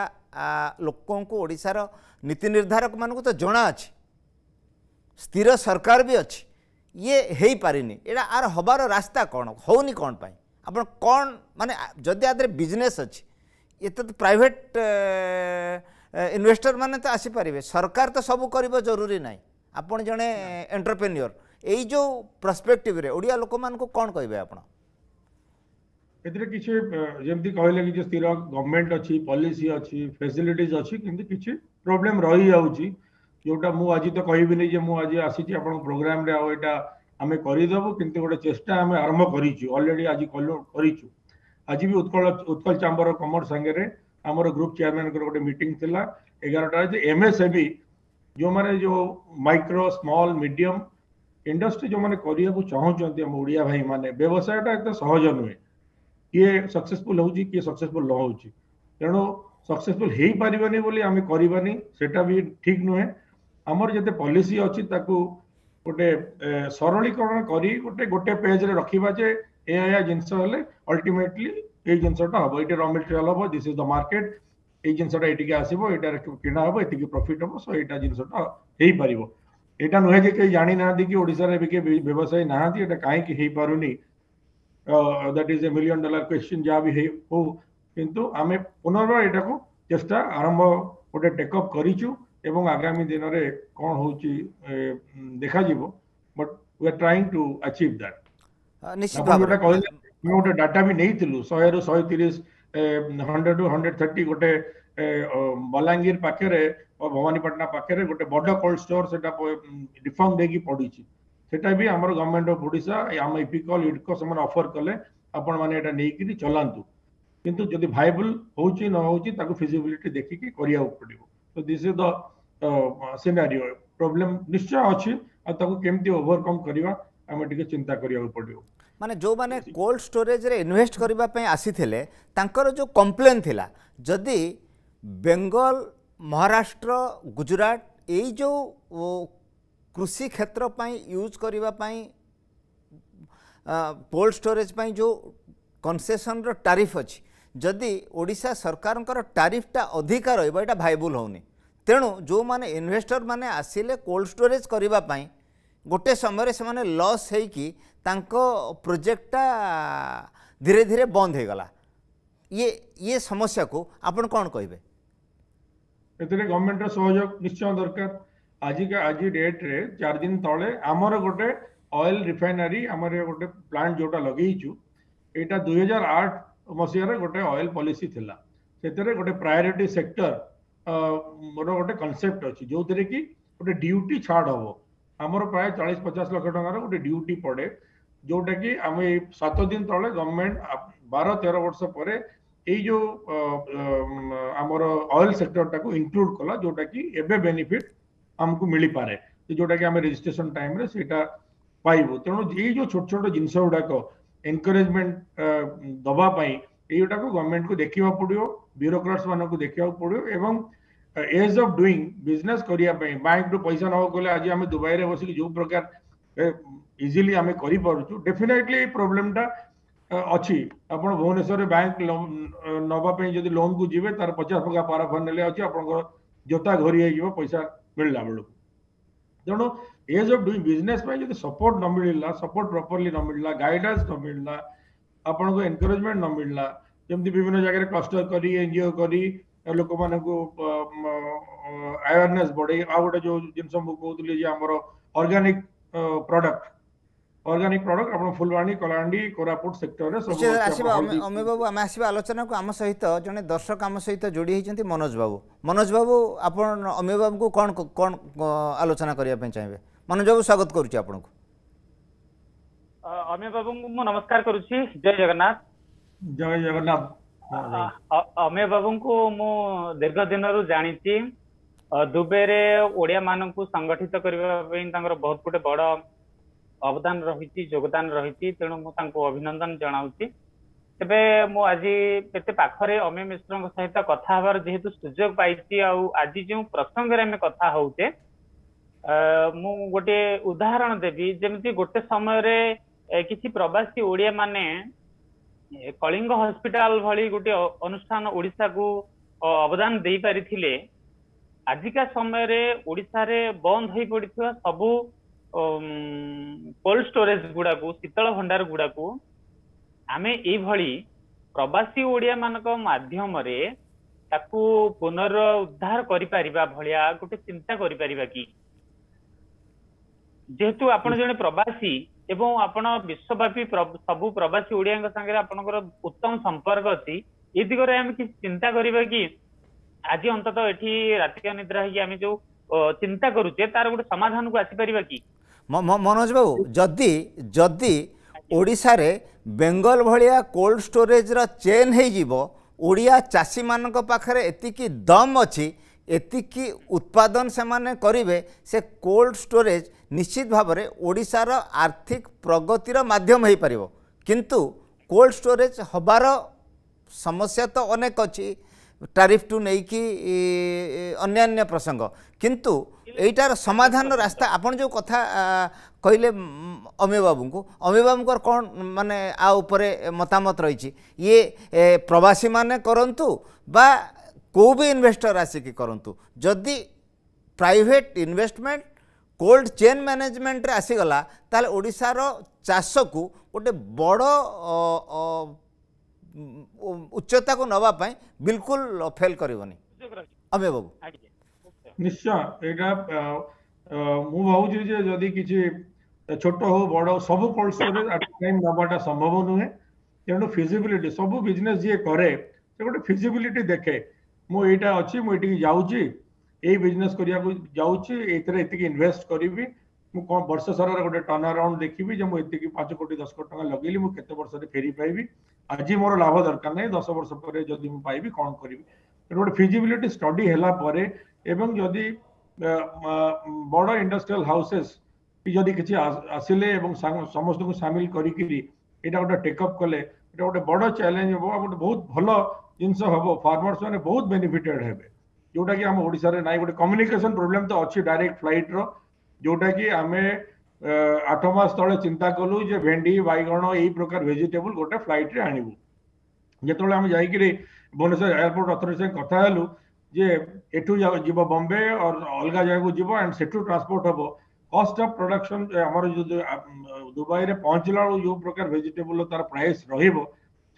ଲୋକଙ୍କୁ ଓଡ଼ିଶାର ନୀତି ନିର୍ଦ୍ଧାରକମାନଙ୍କୁ ତ ଜଣା ଅଛି ସ୍ଥିର ସରକାର ବି ଅଛି ଇଏ ହେଇପାରିନି ଏଇଟା ଆର ହେବାର ରାସ୍ତା କ'ଣ ହେଉନି କ'ଣ ପାଇଁ ଆପଣ କ'ଣ ମାନେ ଯଦି ଆଦେହରେ ବିଜନେସ୍ ଅଛି ଏତେ ତ ପ୍ରାଇଭେଟ୍ ଇନଭେଷ୍ଟରମାନେ ତ ଆସିପାରିବେ ସରକାର ତ ସବୁ କରିବ ଜରୁରୀ ନାହିଁ ଆପଣ ଜଣେ ଏଣ୍ଟରପ୍ରେନିଓର ଏଇ ଯେଉଁ ପ୍ରସ୍ପେକ୍ଟିଭରେ ଓଡ଼ିଆ ଲୋକମାନଙ୍କୁ କ'ଣ କହିବେ ଆପଣ ଏଥିରେ କିଛି ଯେମିତି କହିଲେ କି ଯେ ସ୍ଥିର ଗଭର୍ଣ୍ଣମେଣ୍ଟ ଅଛି ପଲିସି ଅଛି ଫେସିଲିଟିଜ୍ ଅଛି କିନ୍ତୁ କିଛି ପ୍ରୋବ୍ଲେମ୍ ରହିଯାଉଛି ଯେଉଁଟା ମୁଁ ଆଜି ତ କହିବିନି ଯେ ମୁଁ ଆଜି ଆସିଛି ଆପଣଙ୍କ ପ୍ରୋଗ୍ରାମରେ ଆଉ ଏଇଟା ଆମେ କରିଦେବୁ କିନ୍ତୁ ଗୋଟେ ଚେଷ୍ଟା ଆମେ ଆରମ୍ଭ କରିଛୁ ଅଲରେଡ଼ି ଆଜି କଲୁ କରିଛୁ ଆଜି ବି Utkal Utkal chamber of commerce ସାଙ୍ଗରେ ଆମର ଗ୍ରୁପ୍ ଚେୟାରମ୍ୟାନଙ୍କର ଗୋଟେ ମିଟିଂ ଥିଲା ଏଗାରଟାରେ ଯେ ଏମ୍ଏସ୍ଏମ୍ଇ ଯେଉଁମାନେ ଯେଉଁ ମାଇକ୍ରୋ ସ୍ମଲ୍ ମିଡ଼ିୟମ୍ ଇଣ୍ଡଷ୍ଟ୍ରି ଯେଉଁମାନେ କରିବାକୁ ଚାହୁଁଛନ୍ତି ଆମ ଓଡ଼ିଆ ଭାଇମାନେ ବ୍ୟବସାୟଟା ଏତେ ସହଜ ନୁହେଁ किए सक्सेसफुल हो सक्सेसफुल नौ तेणु सक्सेसफुल हो पारे बोली आम कर ठीक नुहे आमर जिते पलिस अच्छी गोटे सरलीकरण कर गोटे पेज रे रखा जे ए जिनस अल्टिमेटली जिनसा हम ये रॉ मेटेरियाल हम दिस् इज द मार्केट ये जिनसा ये आसब ये किणा हम इतनी प्रफिट हम सो यहाँ जिनसा हो पार यहाँ नुहे कि जाणी ना कि व्यवसायी नहाँ कहीं पार नहीं that is a million dollar question যা ବି ହଉ କିନ୍ତୁ ଆମେ ପୁନର୍ବାର ଏଟାକୁ ଚେଷ୍ଟା ଆରମ୍ଭ ଗୋଟେ ଟେକଅପ୍ କରିଛୁ ଏବଂ ଆଗାମୀ ଦିନରେ କ'ଣ ହେଉଛି ଦେଖାଯିବ but we are trying to achieve that ନିଶ୍ଚିତ ଭାବରେ କହିଲେ ଆମେ ଗୋଟେ ଡାଟା ବି ନେଇଥିଲୁ ଶହେରୁ ଶହେ ତିରିଶ ହଣ୍ଡ୍ରେଡ୍ ରୁ ହଣ୍ଡ୍ରେଡ୍ ଥାର୍ଟି ଗୋଟେ ବଲାଙ୍ଗୀର ପାଖରେ ଭବାନୀପାଟଣା ପାଖରେ ଗୋଟେ ବଡ଼ କୋଲ୍ଡ ଷ୍ଟୋର ସେଟା ଡିଫଙ୍ଗ ହେଇକି ପଡ଼ିଛି ସେଟା ବି ଆମର ଗଭର୍ଣ୍ଣମେଣ୍ଟ ଅଫ୍ ଓଡ଼ିଶା ଆମ ଇପିକଲ୍ ଇଡ଼କୋ ସେମାନେ ଅଫର୍ କଲେ ଆପଣମାନେ ଏଇଟା ନେଇକିରି ଚଲାନ୍ତୁ କିନ୍ତୁ ଯଦି ଭାଇବୁଲ୍ ହେଉଛି ନ ହେଉଛି ତାକୁ ଫିଜିବିଲିଟି ଦେଖିକି କରିବାକୁ ପଡ଼ିବ ତ this is the scenario problem ନିଶ୍ଚୟ ଅଛି ଆଉ ତାକୁ କେମିତି ଓଭରକମ୍ କରିବା ଆମେ ଟିକେ ଚିନ୍ତା କରିବାକୁ ପଡ଼ିବ ମାନେ ଯେଉଁମାନେ କୋଲ୍ଡ ଷ୍ଟୋରେଜ୍ରେ ଇନଭେଷ୍ଟ କରିବା ପାଇଁ ଆସିଥିଲେ ତାଙ୍କର ଯେଉଁ କମ୍ପ୍ଲେନ୍ ଥିଲା ଯଦି ବେଙ୍ଗଲ ମହାରାଷ୍ଟ୍ର ଗୁଜୁରାଟ ଏଇ ଯେଉଁ କୃଷି କ୍ଷେତ୍ର ପାଇଁ ୟୁଜ୍ କରିବା ପାଇଁ କୋଲ୍ଡ ଷ୍ଟୋରେଜ୍ ପାଇଁ ଯେଉଁ କନସେସନ୍ର ଟାରିଫ୍ ଅଛି ଯଦି ଓଡ଼ିଶା ସରକାରଙ୍କର ଟାରିଫ୍ଟା ଅଧିକା ରହିବ ଏଇଟା ଭାଇବୁଲ୍ ହେଉନି ତେଣୁ ଯେଉଁମାନେ ଇନଭେଷ୍ଟରମାନେ ଆସିଲେ କୋଲ୍ଡ ଷ୍ଟୋରେଜ୍ କରିବା ପାଇଁ ଗୋଟେ ସମୟରେ ସେମାନେ ଲସ୍ ହେଇକି ତାଙ୍କ ପ୍ରୋଜେକ୍ଟଟା ଧୀରେ ଧୀରେ ବନ୍ଦ ହେଇଗଲା ଇଏ ଇଏ ସମସ୍ୟାକୁ ଆପଣ କ'ଣ କହିବେ ଏଥିରେ ଗଭର୍ଣ୍ଣମେଣ୍ଟର ସହଯୋଗ ନିଶ୍ଚୟ ଦରକାର आज का आज डेट रे चार दिन तले आमर गोटे ऑयल रिफाइनरी आमर गोटे प्लांट जोटा लगे यहाँ दुई हजार आठ मसीह गल पलिसी थिला से गोटे प्रायोरीटी सेक्टर गोटे कनसेप्ट अच्छी जो थे कि गोटे ड्यूटी छाड़ हम आमर प्राय चालीस पचास लक्ष टकर गोटे ड्यूटी पड़े जोटा कि आम सत दिन तले गवर्नमेंट बार तेरह वर्ष पर यो आमर ऑयल सेक्टर टाक इनक्लूड कला जोटा कि एबे बेनिफिट ଆମକୁ ମିଳିପାରେ ଯୋଉଟା କି ଆମେ ରେଜିଷ୍ଟ୍ରେସନ ଟାଇମରେ ସେଇଟା ପାଇବୁ ତେଣୁ ଏଇ ଯୋଉ ଛୋଟ ଛୋଟ ଜିନିଷ ଗୁଡାକ ଏନକରେଜମେଣ୍ଟ ଦବା ପାଇଁ ଏଇଗୁଡାକୁ ଗଭର୍ଣ୍ଣମେଣ୍ଟକୁ ଦେଖିବାକୁ ପଡିବ ବ୍ୟୁରୋକ୍ରାଟ୍ସ ମାନଙ୍କୁ ଦେଖିବାକୁ ପଡିବ ଏବଂ ଏଜ୍ ଅଫ୍ ଡୁଇଂ ବିଜନେସ୍ କରିବା ପାଇଁ ବ୍ୟାଙ୍କରୁ ପଇସା ନେବାକୁ ଗଲେ ଆଜି ଆମେ ଦୁବାଇରେ ବସିକି ଯୋଉ ପ୍ରକାର ଇଜିଲି ଆମେ କରିପାରୁଛୁ ଡେଫିନେଟଲି ଏଇ ପ୍ରୋବ୍ଲେମଟା ଅଛି ଆପଣ ଭୁବନେଶ୍ୱରରେ ବ୍ୟାଙ୍କ ନେବା ପାଇଁ ଯଦି ଲୋନ୍କୁ ଯିବେ ତାର ପଚାଶ ଟଙ୍କା ପାରାଫାର ନେଲେ ଅଛି ଆପଣଙ୍କର ଜୋତା ଘରି ହେଇଯିବ ପଇସା मिल मिळू तेणु एज ऑफ डुईंग बिजनेस जो सपोर्ट न मिळला सपोर्ट प्रॉपरली न मिळला गाइडेंस न मिळला ଆପଣଙ୍କୁ ଏନକରେଜମେଣ୍ଟ ନ ମିଳିଲା ଯେମିତି ବିଭିନ୍ନ ଜାଗାରେ କ୍ଲଷ୍ଟର କରି ଏନଜିଓ କରି ଲୋକମାନଙ୍କୁ ଆୱାରନେସ୍ ବଢେଇ ଆଉ ଗୋଟେ ଯୋଉ ଜିନିଷ ମୁଁ କହୁଥିଲି ଯେ ଆମର ଅର୍ଗାନିକ ପ୍ରଡକ୍ଟ ଅର୍ଗାନିକ ପ୍ରଡକ୍ଟ ଆପଣ ଫୁଲବାଣୀ କଳାହାଣ୍ଡି କୋରାପୁଟ ସେକ୍ଟରରେ ସବୁ ଆସିବା ଅମେ ବାବୁ ଆମେ ଆସିବା ଆଲୋଚନାକୁ ଆମ ସହିତ ଜଣେ ଦର୍ଶକ ଆମ ସହିତ ଯୋଡ଼ି ହେଇଛନ୍ତି ମନୋଜ ବାବୁ ମନୋଜ ବାବୁ ଆପଣ ଅମେ ବାବୁଙ୍କୁ କ'ଣ କ'ଣ ଆଲୋଚନା କରିବା ପାଇଁ ଚାହିଁବେ ମନୋଜ ବାବୁ ସ୍ୱାଗତ କରୁଛି ଆପଣଙ୍କୁ ଅମେ ବାବୁଙ୍କୁ ମୁଁ ନମସ୍କାର କରୁଛି ଜୟ ଜଗନ୍ନାଥ ଜୟ ଜଗନ୍ନାଥ ଅମେ ବାବୁଙ୍କୁ ମୁଁ ଦୀର୍ଘ ଦିନରୁ ଜାଣିଛି ଦୁବେରେ ଓଡ଼ିଆ ମାନଙ୍କୁ ସଂଗଠିତ କରିବା ପାଇଁ ତାଙ୍କର ବହୁତ ଗୋଟେ ବଡ଼ ଅବଦାନ ରହିଛି ଯୋଗଦାନ ରହିଛି ତେଣୁ ମୁଁ ତାଙ୍କୁ ଅଭିନନ୍ଦନ ଜଣାଉଛି ତେବେ ମୁଁ ଆଜି ଏତେ ପାଖରେ ଅମେ ମିଶ୍ରଙ୍କ ସହିତ କଥା ହେବାର ଯେହେତୁ ସୁଯୋଗ ପାଇଛି ଆଉ ଆଜି ଯେଉଁ ପ୍ରସଙ୍ଗରେ ଆମେ କଥା ହଉଛେ ମୁଁ ଗୋଟିଏ ଉଦାହରଣ ଦେବି ଯେମିତି ଗୋଟେ ସମୟରେ କିଛି ପ୍ରବାସୀ ଓଡ଼ିଆ ମାନେ କଳିଙ୍ଗ ହସ୍ପିଟାଲ ଭଳି ଗୋଟିଏ ଅନୁଷ୍ଠାନ ଓଡ଼ିଶାକୁ ଅବଦାନ ଦେଇପାରିଥିଲେ ଆଜିକା ସମୟରେ ଓଡ଼ିଶାରେ ବନ୍ଦ ହୋଇପଡିଥିବା ସବୁ କୋଲ୍ଡ ଷ୍ଟୋରେଜ ଗୁଡାକୁ ଶୀତଳ ଭଣ୍ଡାର ଗୁଡାକୁ ଆମେ ଏଇଭଳି ପ୍ରବାସୀ ଓଡ଼ିଆ ମାନଙ୍କ ମାଧ୍ୟମରେ ତାକୁ ପୁନର ଉଦ୍ଧାର କରିପାରିବା ଭଳିଆ ଗୋଟେ ଚିନ୍ତା କରିପାରିବା କି ଯେହେତୁ ଆପଣ ଜଣେ ପ୍ରବାସୀ ଏବଂ ଆପଣ ବିଶ୍ୱବ୍ୟାପୀ ସବୁ ପ୍ରବାସୀ ଓଡ଼ିଆଙ୍କ ସାଙ୍ଗରେ ଆପଣଙ୍କର ଉତ୍ତମ ସମ୍ପର୍କ ଅଛି ଏ ଦିଗରେ ଆମେ କିଛି ଚିନ୍ତା କରିବା କି ଆଜି ଅନ୍ତତଃ ଏଠି ରାତି ନିଦ୍ରା ହେଇକି ଆମେ ଯୋଉ ଚିନ୍ତା କରୁଛେ ତାର ଗୋଟେ ସମାଧାନକୁ ଆସିପାରିବା କି ମନୋଜ ବାବୁ ଯଦି ଯଦି ଓଡ଼ିଶାରେ ବେଙ୍ଗଲ ଭଳିଆ କୋଲ୍ଡ ଷ୍ଟୋରେଜ୍ର ଚେନ୍ ହେଇଯିବ ଓଡ଼ିଆ ଚାଷୀମାନଙ୍କ ପାଖରେ ଏତିକି ଦମ୍ ଅଛି ଏତିକି ଉତ୍ପାଦନ ସେମାନେ କରିବେ ସେ କୋଲ୍ଡ ଷ୍ଟୋରେଜ୍ ନିଶ୍ଚିତ ଭାବରେ ଓଡ଼ିଶାର ଆର୍ଥିକ ପ୍ରଗତିର ମାଧ୍ୟମ ହୋଇପାରିବ କିନ୍ତୁ କୋଲ୍ଡ ଷ୍ଟୋରେଜ୍ ହେବାର ସମସ୍ୟା ତ ଅନେକ ଅଛି ଟାରିଫ୍ଠୁ ନେଇକି ଅନ୍ୟାନ୍ୟ ପ୍ରସଙ୍ଗ କିନ୍ତୁ এইটার সমাধান রাস্তা আপনার যে কথা কহিলে অমিয় বাবুঙ্কু অমিয় বাবুঙ্কর কোন মানে আ উপরে মতামত রয়েছে ইয়ে প্রবাসী মানে করন্তু বা কেউ বি ইনভেস্টর আসিকি করন্তু যদি প্রাইভেট ইনভেস্টমেন্ট কোল্ড চেন ম্যানেজমেন্টরে আসিগলা তাহলে ওড়িশার চাষকু গোটে বড় উচ্চতাকু নেওয়া বিলকুল ফেল করবনি অমিয় বাবু निश्चय छोट हो बड़ सब कलचर टाइम नाटा संभव नुहे तेनाली फिजिबिलिटी सब बिजनेस जी करे गोटे फिजिबिलिटी देखे मुझे अच्छी जाऊँगी यही बिजनेस करवाक इनभेस्ट करी वर्ष सारा गोटे टर्न आराउंड देखी इतनी पांच कोटी दस कोटी टाइम लगे मुझे वर्ष फेरी पाइबि आज मोर लाभ दरकार ना दस वर्ष पर कौन करी गोटे फिजिबिलिटी स्टडी है এবং যদি বর্ডার ইন্ডাস্ট্রিয়াল হাউসেস পি যদি কিছু আসলে এবং সমস্তକୁ সামিল করি কি এটা একটা টেক আপ করে এটা একটা বড় চ্যালেঞ্জ হবে খুব ভালো ইনস হবে ফার্মার্স ও অনেক বেনিফিটেড হবে যেটা কি আমরা ওড়িশার নাই কমিউনিকেশন প্রবলেম তো আছে ডাইরেক্ট ফ্লাইটর যেটা কি আমি আঠমা স্থলে চিন্তা কলু যে ভেন্ডি বাইগানো এই প্রকার ভেজিটেবল গটে ফ্লাইট আনিব যতলে আমরা যাইকি বোनेश्वर এয়ারপোর্ট অথরিটির সাথে কথা হলো ଯେ ଏଠୁ ଯିବ ବମ୍ବେ ଅଲଗା ଜାଗାକୁ ଯିବ ଆଣ୍ଡ ସେଠୁ ଟ୍ରାନ୍ସପୋର୍ଟ ହବ କଷ୍ଟ ଅଫ୍ ପ୍ରଡକ୍ସନ ଆମର ଯୋଉ ଦୁବାଇରେ ପହଞ୍ଚିଲା ବେଳକୁ ଯୋଉ ପ୍ରକାର ଭେଜିଟେବୁଲ ତାର ପ୍ରାଇସ୍ ରହିବ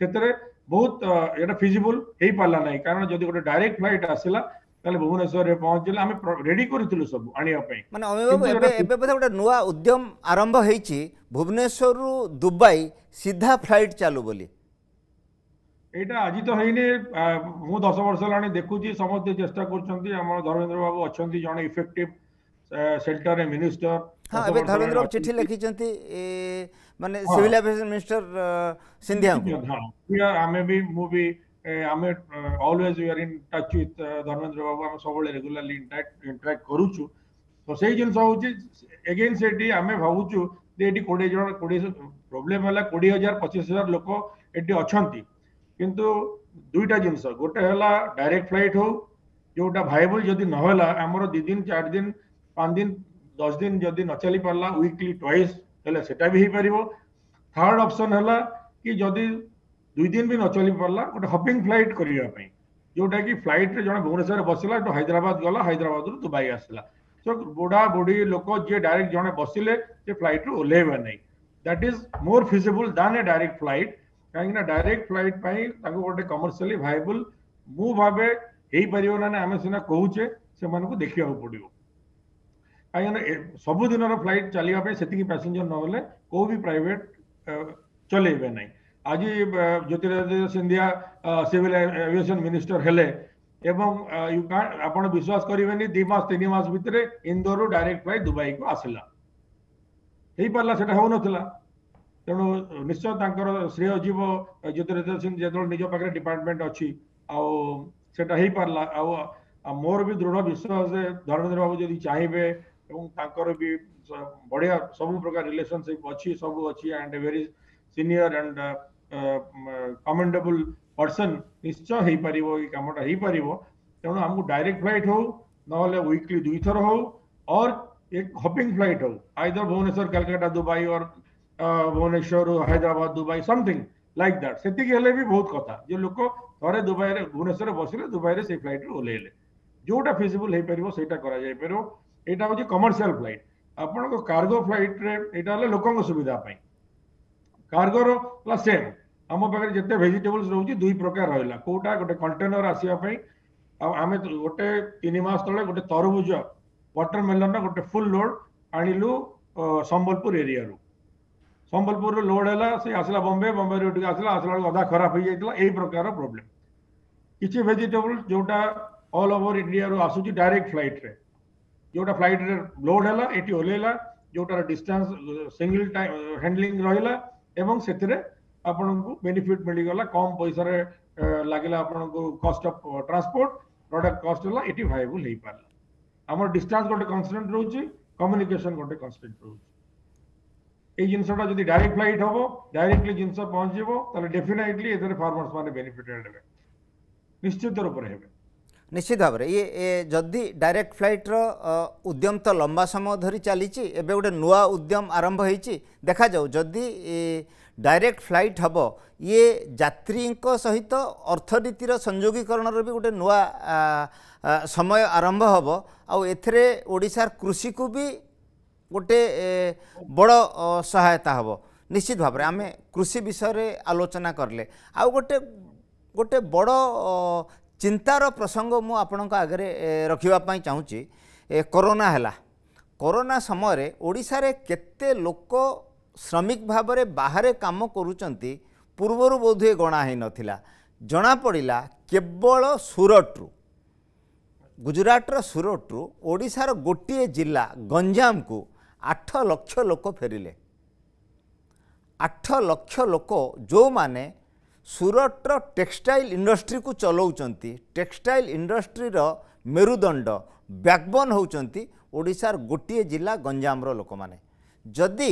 ସେଥିରେ ବହୁତ ଏଇଟା ଫିଜିବୁଲ ହେଇପାରିଲା ନାହିଁ କାରଣ ଯଦି ଗୋଟେ ଡାଇରେକ୍ଟ ଫ୍ଲାଇଟ୍ ଆସିଲା ତାହେଲେ ଭୁବନେଶ୍ୱରରେ ପହଞ୍ଚିଲେ ଆମେ ରେଡି କରିଥିଲୁ ସବୁ ଆଣିବା ପାଇଁ ମାନେ ଏବେ ଏବେ ବୋଧେ ଗୋଟେ ନୂଆ ଉଦ୍ୟମ ଆରମ୍ଭ ହେଇଛି ଭୁବନେଶ୍ୱରରୁ ଦୁବାଇ ସିଧା ଫ୍ଲାଇଟ୍ ଚାଲୁ ବୋଲି ଏଇଟା ଆଜି ତ ହେଇନି ମୁଁ ଦଶ ବର୍ଷ ହେଲାଣି ଦେଖୁଛି ସମସ୍ତେ ଚେଷ୍ଟା କରୁଛନ୍ତି ଆମର ଧର୍ମେନ୍ଦ୍ର ବାବୁ ଅଛନ୍ତି ଜଣେ ଇଫେକ୍ଟିଭ ସେଣ୍ଟର ମିନିଷ୍ଟର ଏବେ ଧର୍ମେନ୍ଦ୍ର ଚିଠି ଲେଖିଛନ୍ତି ମାନେ ସିଭିଲ ଆଫେୟାର୍ସ ମିନିଷ୍ଟର ସିନ୍ଧିଆଙ୍କୁ ଆମେ ବି ମୁଁ ବି ଆମେ always we are in touch with Dharmendra ବାବୁ ଆମେ ସବୁବେଳେ ରେଗୁଲାରଲି ଇଣ୍ଟରାକ୍ଟ କରୁଛୁ ତ ସେଇ ଜିନିଷ ହଉଛି ଏଗେନ୍ ସେଠି ଆମେ ଭାବୁଛୁ ଯେ ଏଠି କୋଡ଼ିଏ ଜଣ କୋଡ଼ିଏ ପ୍ରୋବ୍ଲେମ ହେଲା କୋଡ଼ିଏ ହଜାର ପଚିଶ ହଜାର ଲୋକ ଏଠି ଅଛନ୍ତି किंतु दुईटा जिनस गोटे है डायरेक्ट फ्लाइट हो जोटा भाइबल जदि नहला आमर दि दिन चार दिन पाँच दिन दस दिन जदि न चली पारला विकली ट्वाइस हेले सेटा भी हो पार थर्ड ऑप्शन है कि जदि दुई दिन भी न चली पारला गोटे हपिंग फ्लाइट करिया जोटा कि फ्लाइट जो जणा भुवनेश्वर बसला तो हैदराबाद गला हैदराबाद रु दुबई आसला सो बुढा बुढी लोक जे डायरेक्ट जणा बसिले से फ्लाइट रु ओलेबा नै that is more feasible than a direct flight कहीं डायरेक्ट फ्लैट गोटे कमर्सी भाइबुल मु भाव यही पार आम सीना कहचे से मानक देखा पड़ो कहीं सबुद फ्लैट चलने से पैसेंजर ना भी प्राइट चल आज Jyotiraditya Scindia civil aviation minister हेले आपड़ विश्वास करें दिमास तीन मस भर इंदोर डायरेक्ट फ्लैट दुबई को आसला हो पारा से ᱛᱮᱱᱚ નિશ્ચય તાંકર શ્રીજીવ જયતેન્દ્રસિંહ જેતળ નિજ પાકરે ડિપાર્ટમેન્ટ અછી આ સેટ હઈ પરલા આ મોર બી દૃઢ વિશ્વાસ હૈ જો ધરણદ્ર બાબુ જોદી ચાહીબે તંકોર બી બઢિયા સમુ પ્રકાર રિલેશનશિપ અછી સબ અછી and very senior and commendable person નિશ્ચય હઈ પરિબો કે કામ હઈ પરિબો તેન હમકો ડાયરેક્ટ ફ્લાઇટ હો નહલે વીકલી દુઈ થર હો ઓર એક હોપિંગ ફ્લાઇટ હો either Bhubaneswar Calcutta Dubai or Bhubaneswar Hyderabad Dubai something like that से हेले भी बहुत कथा जो लोक थे दुबई में भुवनेश्वर बस ले दुबई रे से फ्लाइट रे ओलेले जोटा फिजिबल हे परबो सेटा करा जाय परो कार्गो फ्लाइट रे एटा ले कार्गो रो सेम आम पाखे जिते भेजिटेबल्स रोचे दुई प्रकार रहा कौटा गोटे कंटेनर आसवापी आम गोटे तीन मस ते गोटे तरभुज वाटरमेलन रोटे फुल लोड आनलु संबलपुर एरिया रू ସମ୍ବଲପୁରରୁ ଲୋଡ୍ ହେଲା ସେ ଆସିଲା ବମ୍ବେ ବମ୍ବେରୁ ଏଠିକି ଆସିଲା ଆସିଲା ବେଳକୁ ଅଧା ଖରାପ ହେଇଯାଇଥିଲା ଏଇ ପ୍ରକାର ପ୍ରୋବ୍ଲେମ୍ କିଛି ଭେଜିଟେବୁଲ ଯୋଉଟା ଅଲ୍ ଓଭର ଇଣ୍ଡିଆରୁ ଆସୁଛି ଡାଇରେକ୍ଟ ଫ୍ଲାଇଟ୍ରେ ଯୋଉଟା ଫ୍ଲାଇଟ୍ରେ ଲୋଡ୍ ହେଲା ଏଠି ଓହ୍ଲେଇଲା ଯୋଉଟାର ଡିଷ୍ଟାନ୍ସ ସିଙ୍ଗଲ ହ୍ୟାଣ୍ଡଲିଂ ରହିଲା ଏବଂ ସେଥିରେ ଆପଣଙ୍କୁ ବେନିଫିଟ୍ ମିଳିଗଲା କମ୍ ପଇସାରେ ଲାଗିଲା ଆପଣଙ୍କୁ କଷ୍ଟ ଅଫ୍ ଟ୍ରାନ୍ସପୋର୍ଟ ପ୍ରଡକ୍ଟ କଷ୍ଟ ହେଲା ଏଠି ଭାଏବୁଲ୍ ହେଇପାରିଲା ଆମର ଡିଷ୍ଟାନ୍ସ ଗୋଟେ କନଷ୍ଟାଣ୍ଟ ରହୁଛି କମ୍ୟୁନିକେସନ୍ ଗୋଟେ କନଷ୍ଟାଣ୍ଟ ରହୁଛି এই জিনিসটা যদি ডাইরেক্ট ফ্লাইট হব ডাইরেক্টলি জিনিস পৌঁছিব তাহলে ডেফিনেটলি এদের ফার্মার্স মানে বেনিফিটেড হবে নিশ্চিত রূপে হবে নিশ্চিত ভাবে ইয়ে যদি ডাইরেক্ট ফ্লাইটর উদ্যম তো লম্বা সময় ধরি চালিছি এবে গোটে নূয়া উদ্যম আরম্ভ হয়েছি দেখা যাও যদি ডাইরেক্ট ফ্লাইট হব ইয়ে যাত্রীঙ্ক সহিত অর্থনীতির সংযোগীকরণর বি গোটে নূয়া সময় আরম্ভ হব আউ এথিরে ওড়িশার কৃষিকু বি ଗୋଟେ ବଡ଼ ସହାୟତା ହେବ ନିଶ୍ଚିତ ଭାବରେ ଆମେ କୃଷି ବିଷୟରେ ଆଲୋଚନା କରିଲେ ଆଉ ଗୋଟେ ଗୋଟେ ବଡ଼ ଚିନ୍ତାର ପ୍ରସଙ୍ଗ ମୁଁ ଆପଣଙ୍କ ଆଗରେ ରଖିବା ପାଇଁ ଚାହୁଁଛି କରୋନା ହେଲା କରୋନା ସମୟରେ ଓଡ଼ିଶାରେ କେତେ ଲୋକ ଶ୍ରମିକ ଭାବରେ ବାହାରେ କାମ କରୁଛନ୍ତି ପୂର୍ବରୁ ବୋଧହୁଏ ଗଣା ହୋଇନଥିଲା ଜଣାପଡ଼ିଲା କେବଳ ସୁରଟରୁ ଗୁଜୁରାଟର ସୁରଟରୁ ଓଡ଼ିଶାର ଗୋଟିଏ ଜିଲ୍ଲା ଗଞ୍ଜାମକୁ ଆଠ ଲକ୍ଷ ଲୋକ ଫେରିଲେ ଆଠ ଲକ୍ଷ ଲୋକ ଯେଉଁମାନେ ସୁରଟର ଟେକ୍ସଟାଇଲ୍ ଇଣ୍ଡଷ୍ଟ୍ରିକୁ ଚଲାଉଛନ୍ତି ଟେକ୍ସଟାଇଲ୍ ଇଣ୍ଡଷ୍ଟ୍ରିର ମେରୁଦଣ୍ଡ ବ୍ୟାକ୍ବୋନ୍ ହେଉଛନ୍ତି ଓଡ଼ିଶାର ଗୋଟିଏ ଜିଲ୍ଲା ଗଞ୍ଜାମର ଲୋକମାନେ ଯଦି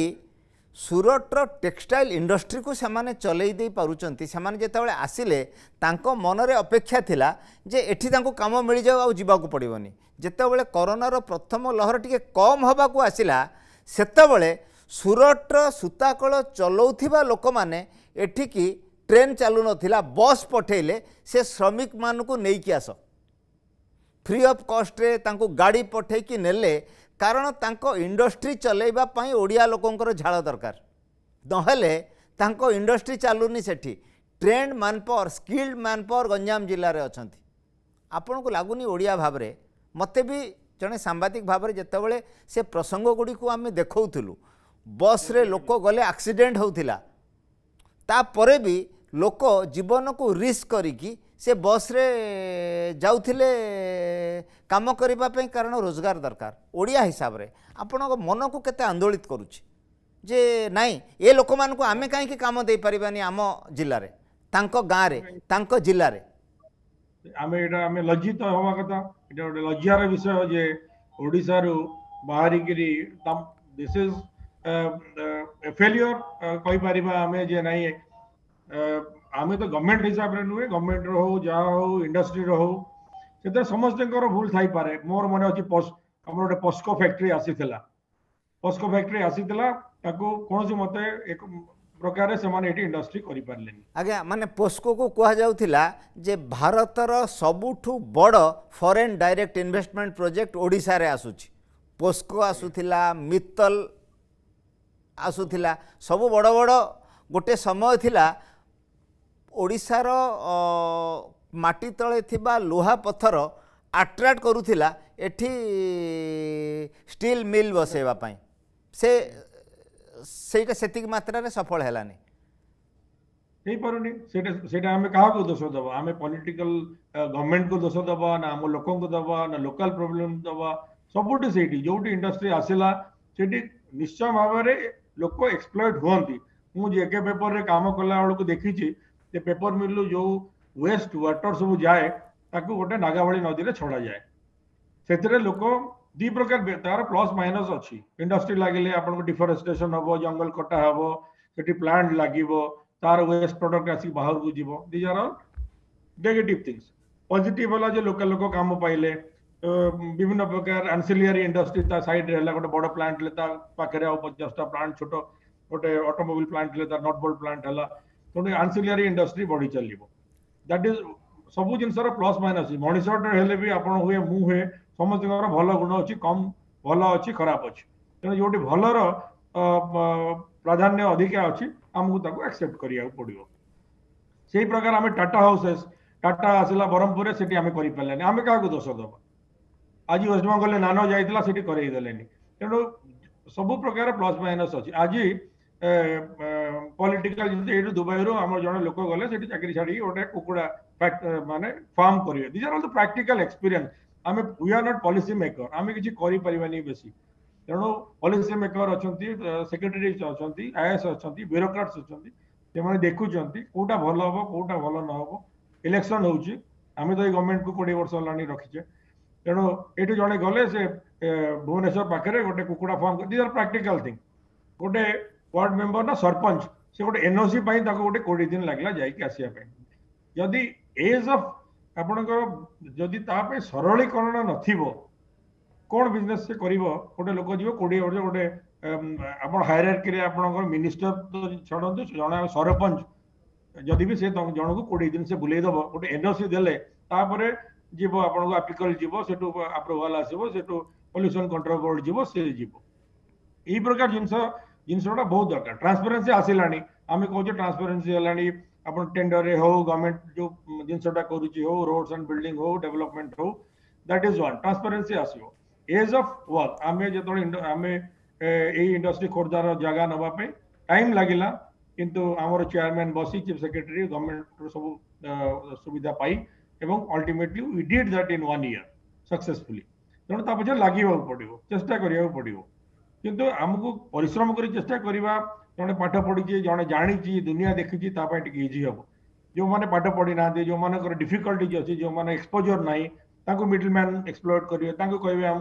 ସୁରଟର ଟେକ୍ସଟାଇଲ୍ ଇଣ୍ଡଷ୍ଟ୍ରିକୁ ସେମାନେ ଚଲେଇ ଦେଇପାରୁଛନ୍ତି ସେମାନେ ଯେତେବେଳେ ଆସିଲେ ତାଙ୍କ ମନରେ ଅପେକ୍ଷା ଥିଲା ଯେ ଏଠି ତାଙ୍କୁ କାମ ମିଳିଯାଉ ଆଉ ଯିବାକୁ ପଡ଼ିବନି ଯେତେବେଳେ କରୋନାର ପ୍ରଥମ ଲହର ଟିକିଏ କମ୍ ହେବାକୁ ଆସିଲା ସେତେବେଳେ ସୁରଟର ସୂତାକଳ ଚଲାଉଥିବା ଲୋକମାନେ ଏଠିକି ଟ୍ରେନ୍ ଚାଲୁନଥିଲା ବସ୍ ପଠାଇଲେ ସେ ଶ୍ରମିକମାନଙ୍କୁ ନେଇକି ଆସ ଫ୍ରି ଅଫ୍ କଷ୍ଟରେ ତାଙ୍କୁ ଗାଡ଼ି ପଠାଇକି ନେଲେ କାରଣ ତାଙ୍କ ଇଣ୍ଡଷ୍ଟ୍ରି ଚଲାଇବା ପାଇଁ ଓଡ଼ିଆ ଲୋକଙ୍କର ଝାଳ ଦରକାର ନହେଲେ ତାଙ୍କ ଇଣ୍ଡଷ୍ଟ୍ରି ଚାଲୁନି ସେଠି trend manpower skilled manpower Ganjam ଜିଲ୍ଲାରେ ଅଛନ୍ତି ଆପଣଙ୍କୁ ଲାଗୁନି ଓଡ଼ିଆ ଭାବରେ ମୋତେ ବି ଜଣେ ସାମ୍ବାଦିକ ଭାବରେ ଯେତେବେଳେ ସେ ପ୍ରସଙ୍ଗ ଗୁଡ଼ିକୁ ଆମେ ଦେଖାଉଥିଲୁ ବସ୍ରେ ଲୋକ ଗଲେ ଆକ୍ସିଡେଣ୍ଟ ହେଉଥିଲା ତାପରେ ବି ଲୋକ ଜୀବନକୁ ରିସ୍କ କରିକି ସେ ବସ୍ରେ ଯାଉଥିଲେ କାମ କରିବା ପାଇଁ କାରଣ ରୋଜଗାର ଦରକାର ଓଡ଼ିଆ ହିସାବରେ ଆପଣଙ୍କ ମନକୁ କେତେ ଆନ୍ଦୋଳିତ କରୁଛି ଯେ ନାଇଁ ଏ ଲୋକମାନଙ୍କୁ ଆମେ କାହିଁକି କାମ ଦେଇପାରିବାନି ଆମ ଜିଲ୍ଲାରେ ତାଙ୍କ ଗାଁରେ ତାଙ୍କ ଜିଲ୍ଲାରେ आम लज्जित हवा कथा गोटे लज्जार विषय जे ओडार बाहर दिश इज फेलियर कही पार नहीं आम तो गवर्नमेंट हिसाब से नुहे गवर्नमेंट रो जहा हो इंडस्ट्री रो से समस्त भूल थी पारे मोर मन अच्छे आम गोटे पस्को फैक्ट्री आसी पस्को फैक्ट्री आसी कौन सी मत ପ୍ରକାର ସେମାନେ ଏଠି ଇଣ୍ଡଷ୍ଟ୍ରି କରିପାରିଲେନି ଆଜ୍ଞା ମାନେ ପୋସ୍କୋକୁ କୁହାଯାଉଥିଲା ଯେ ଭାରତର ସବୁଠୁ ବଡ଼ ଫରେନ୍ ଡାଇରେକ୍ଟ ଇନଭେଷ୍ଟମେଣ୍ଟ ପ୍ରୋଜେକ୍ଟ ଓଡ଼ିଶାରେ ଆସୁଛି ପୋସ୍କୋ ଆସୁଥିଲା ମିତ୍ତଲ ଆସୁଥିଲା ସବୁ ବଡ଼ ବଡ଼ ଗୋଟେ ସମୟ ଥିଲା ଓଡ଼ିଶାର ମାଟି ତଳେ ଥିବା ଲୁହା ପଥର ଆଟ୍ରାକ୍ଟ କରୁଥିଲା ଏଠି ଷ୍ଟିଲ୍ ମିଲ୍ ବସେଇବା ପାଇଁ ସେ ସେଇଟା ସେତିକି ମାତ୍ରାରେ ସଫଳ ହେଲାନି ହେଇପାରୁନି ସେଇଟା ସେଇଟା ଆମେ କାହାକୁ ଦୋଷ ଦେବା ଆମେ ପଲିଟିକାଲ ଗଭର୍ଣ୍ଣମେଣ୍ଟକୁ ଦୋଷ ଦେବା ନା ଆମ ଲୋକଙ୍କୁ ଦେବା ନା ଲୋକାଲ ପ୍ରୋବ୍ଲେମ୍ ଦେବା ସବୁଠି ସେଇଠି ଯେଉଁଠି ଇଣ୍ଡଷ୍ଟ୍ରି ଆସିଲା ସେଠି ନିଶ୍ଚୟ ଭାବରେ ଲୋକ ଏକ୍ସପ୍ଲଏଟ୍ ହୁଅନ୍ତି ମୁଁ ଜେକେ ପେପରରେ କାମ କଲା ବେଳକୁ ଦେଖିଛି ଯେ ପେପର ମିଲରୁ ଯେଉଁ ୱେଷ୍ଟ ୱାଟର ସବୁ ଯାଏ ତାକୁ ଗୋଟେ ନାଗାବଳୀ ନଦୀରେ ଛଡ଼ାଯାଏ ସେଥିରେ ଲୋକ दि प्रकार तार प्लस माइनस अच्छी इंडस्ट्री लगे आपफरेस्टेसन हम जंगल कटा हम से प्लांट लगे तार वेस्ट प्रडक्ट आस बाहर को जीव दीज नेगेटिव थिंग्स पजिट है जो लोकल लोक कम पाइले विभिन्न प्रकार आनसिलियरी इंडस्ट्री सैड्रेला गोटे बड़ प्लांट पाखे पचासटा प्लांट छोट गोटे अटोमोबिल प्लांट है नटबोल्ट प्लांट है तेनाली आनसिलियरी इंडस्ट्री बढ़ी चलो दैट इज सब जिन प्लस माइनस मनीष हुए मुँह हुए ସମସ୍ତଙ୍କର ଭଲ ଗୁଣ ଅଛି କମ୍ ଭଲ ଅଛି ଖରାପ ଅଛି ତେଣୁ ଯେଉଁଠି ଭଲର ପ୍ରାଧାନ୍ୟ ଅଧିକା ଅଛି ଆମକୁ ତାକୁ ଆକ୍ସେପ୍ଟ କରିବାକୁ ପଡ଼ିବ ସେଇ ପ୍ରକାର ଆମେ ଟାଟା ହାଉସେସ୍ ଟାଟା ଆସିଲା ବ୍ରହ୍ମପୁରରେ ସେଠି ଆମେ କରିପାରିଲେନି ଆମେ କାହାକୁ ଦୋଷ ଦେବା ଆଜି ୱେଷ୍ଟବେଙ୍ଗଲରେ ନାନ ଯାଇଥିଲା ସେଠି କରେଇ ଦେଲେନି ତେଣୁ ସବୁ ପ୍ରକାର ପ୍ଲସ୍ ମାଇନସ୍ ଅଛି ଆଜି ପଲିଟିକାଲ ଯେମିତି ଏଇଠୁ ଦୁବାଇରୁ ଆମର ଜଣେ ଲୋକ ଗଲେ ସେଠି ଚାକିରି ଛାଡ଼ିକି ଗୋଟେ କୁକୁଡ଼ା ମାନେ ଫାର୍ମ କରିବେ these are all the practical experience आम we are not policy maker आम कि बेस तेणु पलिस मेकर अच्छा सेक्रेटरी अच्छा आई एस अच्छा ब्यूरोक्राट्स अच्छा से देखुं कौटा भल हम कौटा भल न हो इलेक्शन होम गवर्नमेंट को कोड़े वर्ष होगा रखीचे तेणु ये जड़े गले भुवनेश्वर पाखे गोटे कुकुड़ा farm these are practical thing गोटे वार्ड मेम्बर ना सरपंच से गोटे एनओसी गोटे कोड़े दिन लगे जाए जदि एज अफ ଆପଣଙ୍କର ଯଦି ତା ପାଇଁ ସରଳୀକରଣ ନଥିବ କ'ଣ ବିଜନେସ୍ ସେ କରିବ ଗୋଟେ ଲୋକ ଯିବ କୋଡ଼ିଏ ବର୍ଷ ଗୋଟେ ଆପଣ ହାଇରାର୍କିରେ ଆପଣଙ୍କର ମିନିଷ୍ଟର ଛାଡ଼ନ୍ତୁ ଜଣେ ସରପଞ୍ଚ ଯଦି ବି ସେ ଜଣକୁ କୋଡ଼ିଏ ଦିନ ସେ ବୁଲେଇ ଦେବ ଗୋଟେ ଏନ୍ଓସି ଦେଲେ ତାପରେ ଯିବ ଆପଣଙ୍କୁ ଆପ୍ରିକଲ ଯିବ ସେଠୁ ଆପ୍ରୁଭାଲ ଆସିବ ସେଠୁ ପଲ୍ୟୁସନ କଣ୍ଟ୍ରୋଲ ବୋର୍ଡ ଯିବ ସେ ଯିବ ଏଇ ପ୍ରକାର ଜିନିଷ ଜିନିଷଟା ବହୁତ ଦରକାର ଟ୍ରାନ୍ସପରେନ୍ସି ଆସିଲାଣି ଆମେ କହୁଛେ ଟ୍ରାନ୍ସପରେନ୍ସି ହେଲାଣି आप टेंडर हो गवर्नमेंट जो जिन करूची रोड्स एंड बिल्डिंग हो डेवलपमेंट हो दैट इज वन ट्रांसपेरेंसी आसो एज अफ वर्क आम जो तोड़ आमे ए इंडस्ट्री खोरदार जगह नाप टाइम लागिला किंतु आमर चेयरमैन बसी चीफ सेक्रेटरी गवर्नमेंट सब सुविधा पाई एवं ultimately we did that in one year successfully तेणु तापछे लागिबा पड़ो चेष्टा करिया पड़ो किंतु परिश्रम करी जे पाठ पढ़ी जन जाणी दुनिया देखी इजी हम जो मैंने पाठ पढ़ी ना जो मान डिफिकल्ट अच्छी जो मैंने एक्सपोजर ना मिडिल मैन एक्सप्लोर करेंगे तक कहे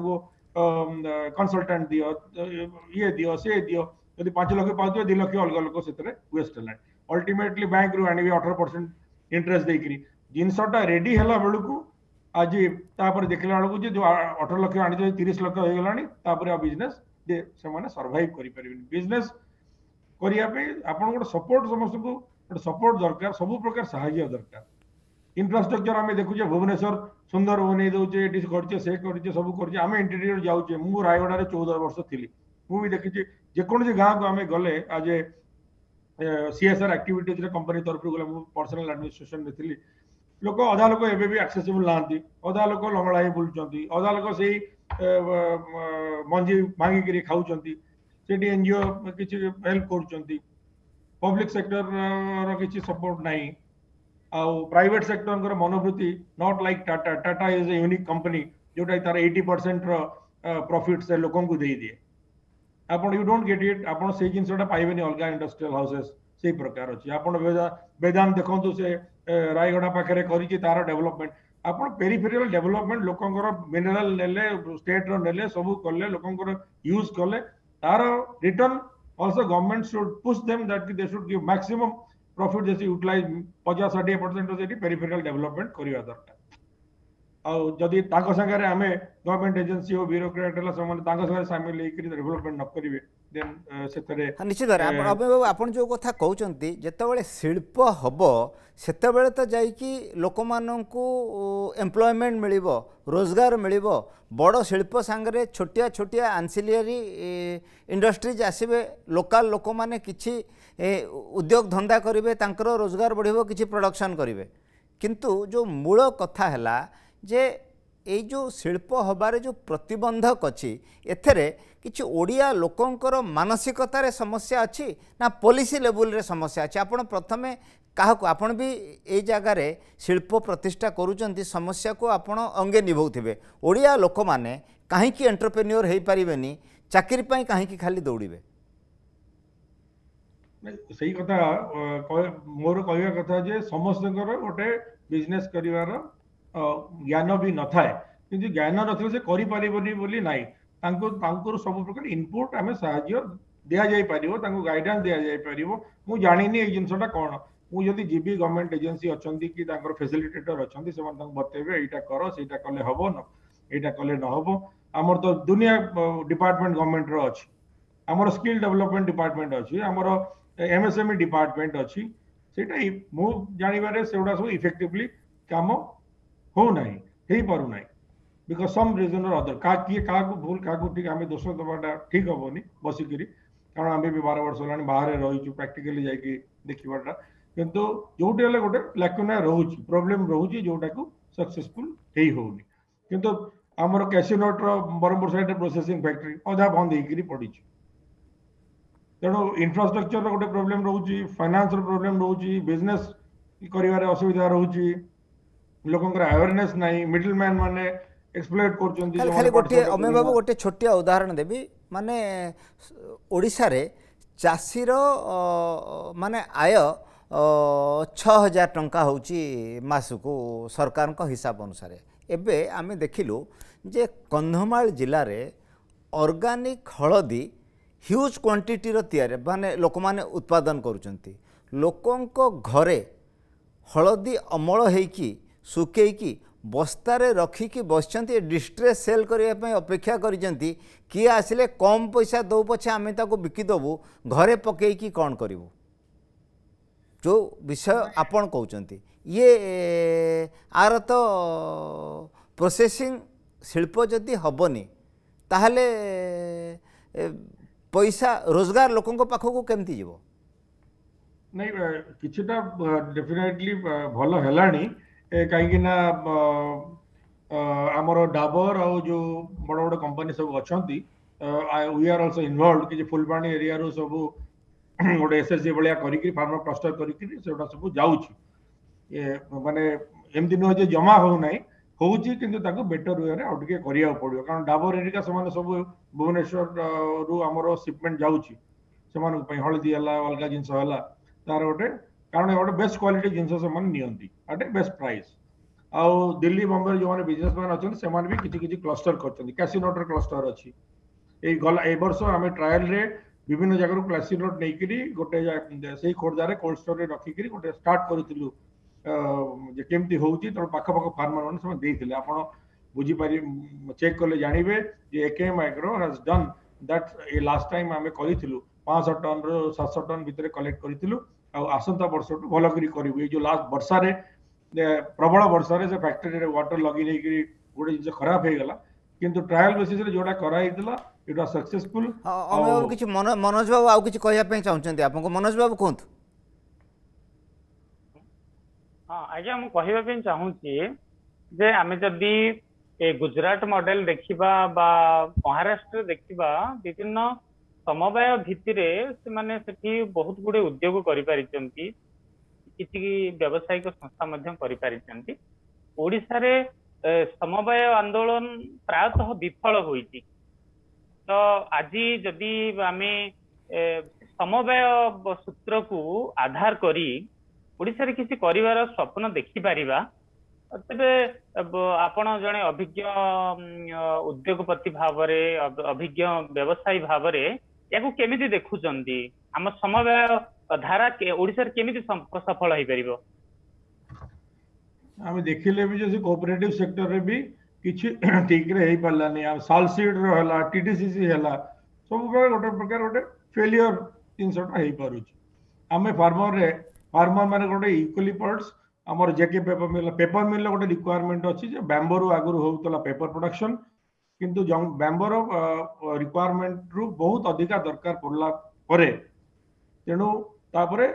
दि ये दि सी दि जब पांच लक्ष पाँच दु लक्ष अलग से वेस्ट है अल्टिमेटली बैंक रू आठ परसेंट इंटरेस्ट देकर जिनसटा रेडी बेलू आज तापर देख ला बेलू जो अठर लक्ष आज तीस लक्ष होगा बिजनेस सर्भाइव करें बिजनेस गोटे सपोर्ट समस्त सपोर्ट दरकार सब प्रकार सा दरकार इनफ्रास्ट्रक्चर आम देखुचे भुवनेश्वर सुंदर बनई दूचे ये करे से करे सब करें इंटेरियर जाऊे मुझ रायगढ़ चौदह वर्ष थी मुझे देखी जेकोसी जे गाँव को आम गले आज सी एस आर आक्टिट कंपनी तरफ गल पर्सनाल आडमिनिस्ट्रेसन थी लोक अधा लोक एवं भी आक्सेबुल ना अधा लोक लंगड़ा ही बुलूँच अधा लोक से मंजी भांगिकी खाऊ सेठी एनजीओ किसी हेल्प कर पब्लिक सेक्टर किसी सपोर्ट नहीं आउ प्राइवेट सेक्टर मनोवृत्ति not like Tata Tata is a unique company जोटा तार एटी परसेंट रफिट से लोक दे दिए आपड़ यू डोंट गेट इट आप जिनसा पाइबे अलग इंडस्ट्रियल हाउसेस से प्रकार अच्छे आपदान देखते से रायगढ़ पाखे कर डेभलपमेंट आप पेरीफेरियल डेभलपमेंट लोक मिनेराल ने स्टेट्र ने सब कले लोक यूज कले तार return also government should push them that they should give maximum profit जैसे यूटिलाइज पचास षाठी परसेंट से पेरिफेरियल डेवलपमेंट करवा दरकार आदि तक सागर आम गवर्नमेंट एजेन्सी और ब्यूरोक्राट है सामिल होकर डेभलपमेंट न करेंगे ନିଶ୍ଚିତ ଆପଣ ଯେଉଁ କଥା କହୁଛନ୍ତି ଯେତେବେଳେ ଶିଳ୍ପ ହେବ ସେତେବେଳେ ତ ଯାଇକି ଲୋକମାନଙ୍କୁ ଏମ୍ପ୍ଲୟମେଣ୍ଟ ମିଳିବ ରୋଜଗାର ମିଳିବ ବଡ଼ ଶିଳ୍ପ ସାଙ୍ଗରେ ଛୋଟିଆ ଛୋଟିଆ ଆନ୍ସିଲିଆରୀ ଇଣ୍ଡଷ୍ଟ୍ରିଜ୍ ଆସିବେ ଲୋକାଲ ଲୋକମାନେ କିଛି ଉଦ୍ୟୋଗ ଧନ୍ଦା କରିବେ ତାଙ୍କର ରୋଜଗାର ବଢ଼ିବ କିଛି ପ୍ରଡକ୍ସନ୍ କରିବେ କିନ୍ତୁ ଯେଉଁ ମୂଳ କଥା ହେଲା ଯେ ଏଇ ଯେଉଁ ଶିଳ୍ପ ହେବାରେ ଯେଉଁ ପ୍ରତିବନ୍ଧକ ଅଛି ଏଥିରେ କିଛି ଓଡ଼ିଆ ଲୋକଙ୍କର ମାନସିକତାରେ ସମସ୍ୟା ଅଛି ନା ପଲିସି ଲେବୁଲରେ ସମସ୍ୟା ଅଛି ଆପଣ ପ୍ରଥମେ କାହାକୁ ଆପଣ ବି ଏଇ ଜାଗାରେ ଶିଳ୍ପ ପ୍ରତିଷ୍ଠା କରୁଛନ୍ତି ସମସ୍ୟାକୁ ଆପଣ ଅଙ୍ଗେ ନିଭାଉଥିବେ ଓଡ଼ିଆ ଲୋକମାନେ କାହିଁକି ଏଣ୍ଟରପ୍ରେନିଓର ହୋଇପାରିବେନି ଚାକିରି ପାଇଁ କାହିଁକି ଖାଲି ଦୌଡ଼ିବେ ସେଇ କଥା ମୋର କହିବା କଥା ଯେ ସମସ୍ତଙ୍କର ଗୋଟେ ବିଜନେସ୍ କରିବାର ज्ञान भी न था कि ज्ञान नारी ना सब प्रकार इनपुट आम सा दि जापर गाइड दि जापर मुझ जानी ये जिनसा कौन मुझे जी गवर्नमेंट एजेन्सी अच्छी कि फैसिलिटेटर अच्छा से बतेबे यहाँ कर सहीटा कले हम ना कले न हम आम तो दुनिया डिपार्टमेंट गवर्नमेंट रही आम स्किल डेवलपमेंट डिपार्टमेंट अच्छी M S M E department अच्छी मुझे जानवर से गुड़ा सब इफेक्टिवली कम हो ना ही पारना बिकज सम रिजन अदर क्या किए क्या भूल क्या ठीक आम दोष दबा ठीक हेनी बसिक कारण आम भी बार वर्ष होगा बाहर रही प्राक्टिकाली जा देखा कि गोटे लाकुना रोच प्रोब्लेम रोचे जोटा सक्सेसफुल होमर आम ब्रह्मपुर सैड प्रोसे फैक्ट्री अधा बंद होकरी पड़ी तेणु इनफ्रास्ट्रक्चर गोटे प्रोब्लेम रोचे फाइनान्स रोब्लेम रोचे बिजनेस करसुविधा रोचे लोकनेस नहीं मिडिल मैन मैंने एक्सप्लोर कर गोटे अमे बाबू गोटे छोटिया उदाहरण देवी माने मानने चाषीर माने आय छ हजार टाँह होसकु सरकार हिसाब अनुसार एवं आम देखल जे कंधमा जिले में अर्गानिक हलदी ह्यूज क्वांटिटी क्वांटीटर या मान लोक मैंने उत्पादन करोक घरे हलदी अमल होकर कि बस्तार रखिक बस डिस्ट्रेस सेल करने अपेक्षा करिए आसे कम पैसा दौ पचे आम बिकिदबू घरे पकईकी कौन कर जो विषय आपण कौन ये आर तो प्रोसेसिंग शिल्प जदि हेनी ताले पैसा रोजगार लोक को केमती जीव नहीं किटली भल है କାହିଁକିନା ଆମର ଡାବର ଆଉ ଯେଉଁ ବଡ଼ ବଡ଼ କମ୍ପାନୀ ସବୁ ଅଛନ୍ତି ୱି ଆର୍ ଅଲସୋ ଇନଭଲ୍ଭ କିଛି ଫୁଲବାଣୀ ଏରିଆରୁ ସବୁ ଗୋଟେ ଏସ୍ଏସ୍ଜି ଭଳିଆ କରିକି ଫାର୍ମର କ୍ଲଷ୍ଟର କରିକିରି ସେଗୁଡ଼ା ସବୁ ଯାଉଛି ମାନେ ଏମିତି ନୁହେଁ ଯେ ଜମା ହେଉନାହିଁ ହେଉଛି କିନ୍ତୁ ତାକୁ ବେଟର ୱେରେ ଆଉ ଟିକେ କରିବାକୁ ପଡ଼ିବ କାରଣ ଡାବର ଏରିକା ସେମାନେ ସବୁ ଭୁବନେଶ୍ୱରରୁ ଆମର ସିପମେଣ୍ଟ ଯାଉଛି ସେମାନଙ୍କ ପାଇଁ ହଳଦୀ ହେଲା ଅଲଗା ଜିନିଷ ହେଲା ତାର ଗୋଟେ କାରଣ ଗୋଟେ ବେଷ୍ଟ କ୍ୱାଲିଟି ଜିନିଷ ସେମାନେ ନିଅନ୍ତି ଆଟ୍ ଏ ବେଷ୍ଟ ପ୍ରାଇସ୍ ଆଉ ଦିଲ୍ଲୀ ବମ୍ବେରେ ଯେଉଁମାନେ ବିଜନେସମ୍ୟାନ୍ ଅଛନ୍ତି ସେମାନେ ବି କିଛି କିଛି କ୍ଲଷ୍ଟର କରିଛନ୍ତି କ୍ୟାସିନୋଟର କ୍ଲଷ୍ଟର ଅଛି ଏଇ ଗଲା ଏ ବର୍ଷ ଆମେ ଟ୍ରାଏଲରେ ବିଭିନ୍ନ ଜାଗାରୁ କ୍ୟାସିନୋଟ ନେଇକିରି ଗୋଟେ ସେଇ ଖୋର୍ଦ୍ଧାରେ କୋଲ୍ଡ ଷ୍ଟୋରରେ ରଖିକିରି ଗୋଟେ ଷ୍ଟାର୍ଟ କରିଥିଲୁ ଯେ କେମିତି ହେଉଛି ତେଣୁ ପାଖପାଖ ଫାର୍ମର ମାନେ ସେମାନେ ଦେଇଥିଲେ ଆପଣ ବୁଝିପାରିବେ ଚେକ୍ କଲେ ଜାଣିବେ ଯେ AKM agro has done that a last time ଆମେ କରିଥିଲୁ ପାଞ୍ଚଶହ ଟନ୍ରୁ ସାତଶହ ଟନ୍ ଭିତରେ କଲେକ୍ଟ କରିଥିଲୁ ଆଉ ଆସନ୍ତା ବର୍ଷଠୁ ଭଲ କରି କରିବୁ ଏଇ ଯେଉଁ ଲାଷ୍ଟ ବର୍ଷାରେ ପ୍ରବଳ ବର୍ଷାରେ ସେ ଫ୍ୟାକ୍ଟ୍ରିରେ ୱାଟର ଲଗି ନେଇକିରି ଗୋଟେ ଜିନିଷ ଖରାପ ହେଇଗଲା କିନ୍ତୁ ଟ୍ରାଏଲ ବେସିସରେ ଯୋଉଟା କରାହେଇଥିଲା ଏଇଟା ସକ୍ସେସଫୁଲ ଅମେୟ କିଛି ମନୋଜ ବାବୁ ଆଉ କିଛି କହିବା ପାଇଁ ଚାହୁଁଛନ୍ତି ଆପଣଙ୍କୁ ମନୋଜ ବାବୁ କୁହନ୍ତୁ ହଁ ଆଜ୍ଞା ମୁଁ କହିବା ପାଇଁ ଚାହୁଁଛି ଯେ ଆମେ ଯଦି ଏ ଗୁଜରାଟ ମଡେଲ ଦେଖିବା ବା ମହାରାଷ୍ଟ୍ର ଦେଖିବା ବିଭିନ୍ନ ସମବାୟ ଭିତ୍ତିରେ ସେମାନେ ସେଠି ବହୁତ ଗୁଡ଼ିଏ ଉଦ୍ୟୋଗ କରିପାରିଛନ୍ତି କିଛି ବ୍ୟବସାୟିକ ସଂସ୍ଥା ମଧ୍ୟ କରିପାରିଛନ୍ତି ଓଡ଼ିଶାରେ ସମବାୟ ଆନ୍ଦୋଳନ ପ୍ରାୟତଃ ବିଫଳ ହୋଇଛି ତ ଆଜି ଯଦି ଆମେ ସମବାୟ ସୂତ୍ରକୁ ଆଧାର କରି ଓଡ଼ିଶାରେ କିଛି କରିବାର ସ୍ୱପ୍ନ ଦେଖିପାରିବା ତେବେ ଆପଣ ଜଣେ ଅଭିଜ୍ଞ ଉଦ୍ୟୋଗପତି ଭାବରେ ଅଭିଜ୍ଞ ବ୍ୟବସାୟୀ ଭାବରେ ୟାକୁ କେମିତି ଦେଖୁଛନ୍ତି ଆମ ସମବାୟ ଧାରା ଓଡିଶାରେ କେମିତି ସଫଳ ହେଇପାରିବ ଆମେ ଦେଖିଲେ ବି ଯଦି କୋଅପରେଟିଭ ସେକ୍ଟରରେ ବି କିଛି ଠିକରେ ହେଇପାରିଲାନି ଆଉ ସାଲସିଡର ହେଲା ଟିଡିସିସି ହେଲା ସବୁବେଳେ ଗୋଟେ ପ୍ରକାର ଗୋଟେ ଫେଲିଅର ଜିନିଷଟା ହେଇପାରୁଛି ଆମେ ଫାର୍ମରରେ ଫାର୍ମର ମାନେ ଗୋଟେ ଇକ୍ୱାଲି ପାର୍ଟସ୍ ଆମର ଜେକେ ପେପର ମିଲ୍ ପେପର ମିଲ୍ର ଗୋଟେ ରିକ୍ୱାରମେଣ୍ଟ ଅଛି ଯେ ବ୍ୟାମ୍ବରୁ ଆଗରୁ ହଉଥିଲା ପେପର ପ୍ରଡକ୍ସନ किंतु मेम्बर ऑफ रु बहुत अधिका दरकार पड़ला तेणु तेनु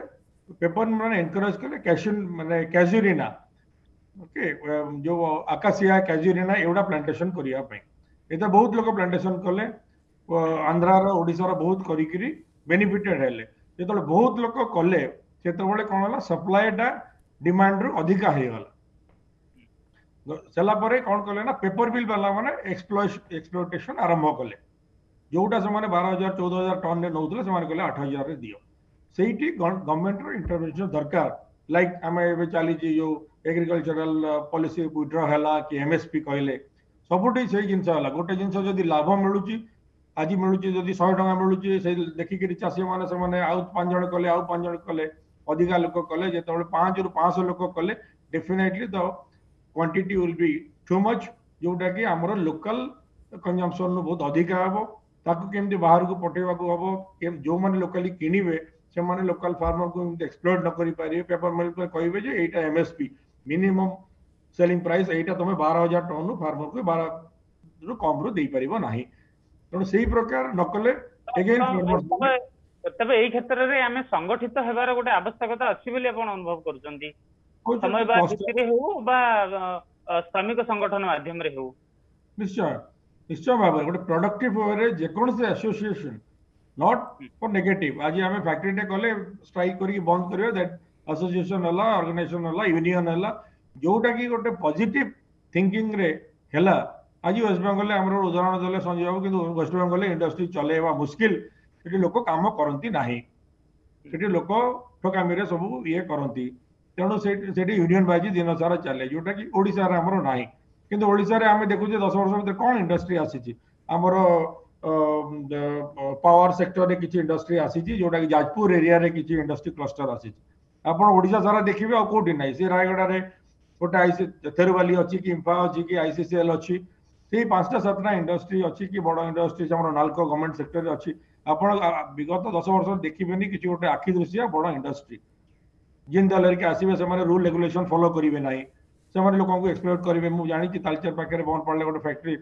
पेपर मैंने एनकरेज कले कैशन माने कैजुरिना ओके um, जो आकाशिया कैजुरीना एउटा प्लांटेसन करिया पई बहुत लोग प्लांटेसन कले आंध्रा रो बहुत करेनिफिटेड बेनिफिटेड हेले जेतले बहुत लोग कले सेतबेले कोनला सप्लाईटा डिमांड रु अधिका हे गला सरला कौन कले ना पेपर मिल बाला मैंने एक्सप्लोटेसन आरंभ कले जोटा से बार हजार चौदह हजार टन में नौले से आठ हजार दि uh, से गवर्नमेंट इंटरभेन्शन दरकार लाइक आम ए चली जो एग्रिकलचराल पलिसी विड्र है कि एमएसपी कहले सब से जिन गोटे जिन लाभ मिलूँ आज मिलूँ जदि शहे टाँग मिलूँ से देखिक चाषी मैंने आउ पाँच जन कले आउ जन कले अधिका लोक कले जो पाँच रु पांच लोक कले डेफिनेटली तो quantity will be too much जोटा कि आमर लोकल कंजम्पशन रु बहुत अधिका हम ताकू केमती बाहर को पठेवाकू हम जो मैंने लोकाली किणवे से मैंने लोकल फार्मर को एक्सप्लोर न कर पारे पेपर मिल कहे जे एटा एमएसपी मिनिमम सेलिंग प्राइस एटा तुम बारह हजार टन रु फार्मर को बारह रु कम रु ना तेणु से प्रकार न कले एगेन ତେବେ ଏଇ କ୍ଷେତ୍ରରେ ଆମେ ସଂଗଠିତ ହେବାର ଗୋଟେ ଆବଶ୍ୟକତା ଅଛି समय इंडस्ट्री चलेवा मुस्किल लोक कम करती लोक ठकामी सब ये करती ତେଣୁ ସେଠି ୟୁନିୟନ ବାଇଜ୍ ଦିନସାରା ଚାଲେ ଯେଉଁଟାକି ଓଡ଼ିଶାରେ ଆମର ନାହିଁ କିନ୍ତୁ ଓଡ଼ିଶାରେ ଆମେ ଦେଖୁଛେ ଦଶ ବର୍ଷ ଭିତରେ କ'ଣ ଇଣ୍ଡଷ୍ଟ୍ରି ଆସିଛି ଆମର ପାୱାର ସେକ୍ଟରରେ କିଛି ଇଣ୍ଡଷ୍ଟ୍ରି ଆସିଛି ଯେଉଁଟାକି ଯାଜପୁର ଏରିଆରେ କିଛି ଇଣ୍ଡଷ୍ଟ୍ରି କ୍ଲଷ୍ଟର ଆସିଛି ଆପଣ ଓଡ଼ିଶା ସାରା ଦେଖିବେ ଆଉ କୋଉଠି ନାହିଁ ସେ ରାୟଗଡ଼ାରେ ଗୋଟେ ଆଇସି ଥେରୁବାଲି ଅଛି କି ଇମ୍ଫା ଅଛି କି ଆଇସିସିଏଲ୍ ଅଛି ସେଇ ପାଞ୍ଚଟା ସାତଟା ଇଣ୍ଡଷ୍ଟ୍ରି ଅଛି କି ବଡ଼ ଇଣ୍ଡଷ୍ଟ୍ରି ଆମର ନାଲକୋ ଗଭର୍ଣ୍ଣମେଣ୍ଟ ସେକ୍ଟରରେ ଅଛି ଆପଣ ବିଗତ ଦଶ ବର୍ଷରେ ଦେଖିବେନି କିଛି ଗୋଟେ ଆଖି ଦୃଷ୍ଟିଆ ବଡ଼ ଇଣ୍ଡଷ୍ଟ୍ରି जिन दल के आसवे से रूल रेगुलेसन फलो करेंगे ना से लोक एक्सप्लोर करेंगे मुझे जानी तालचेर पाखे बंद पड़े गोटे फैक्ट्री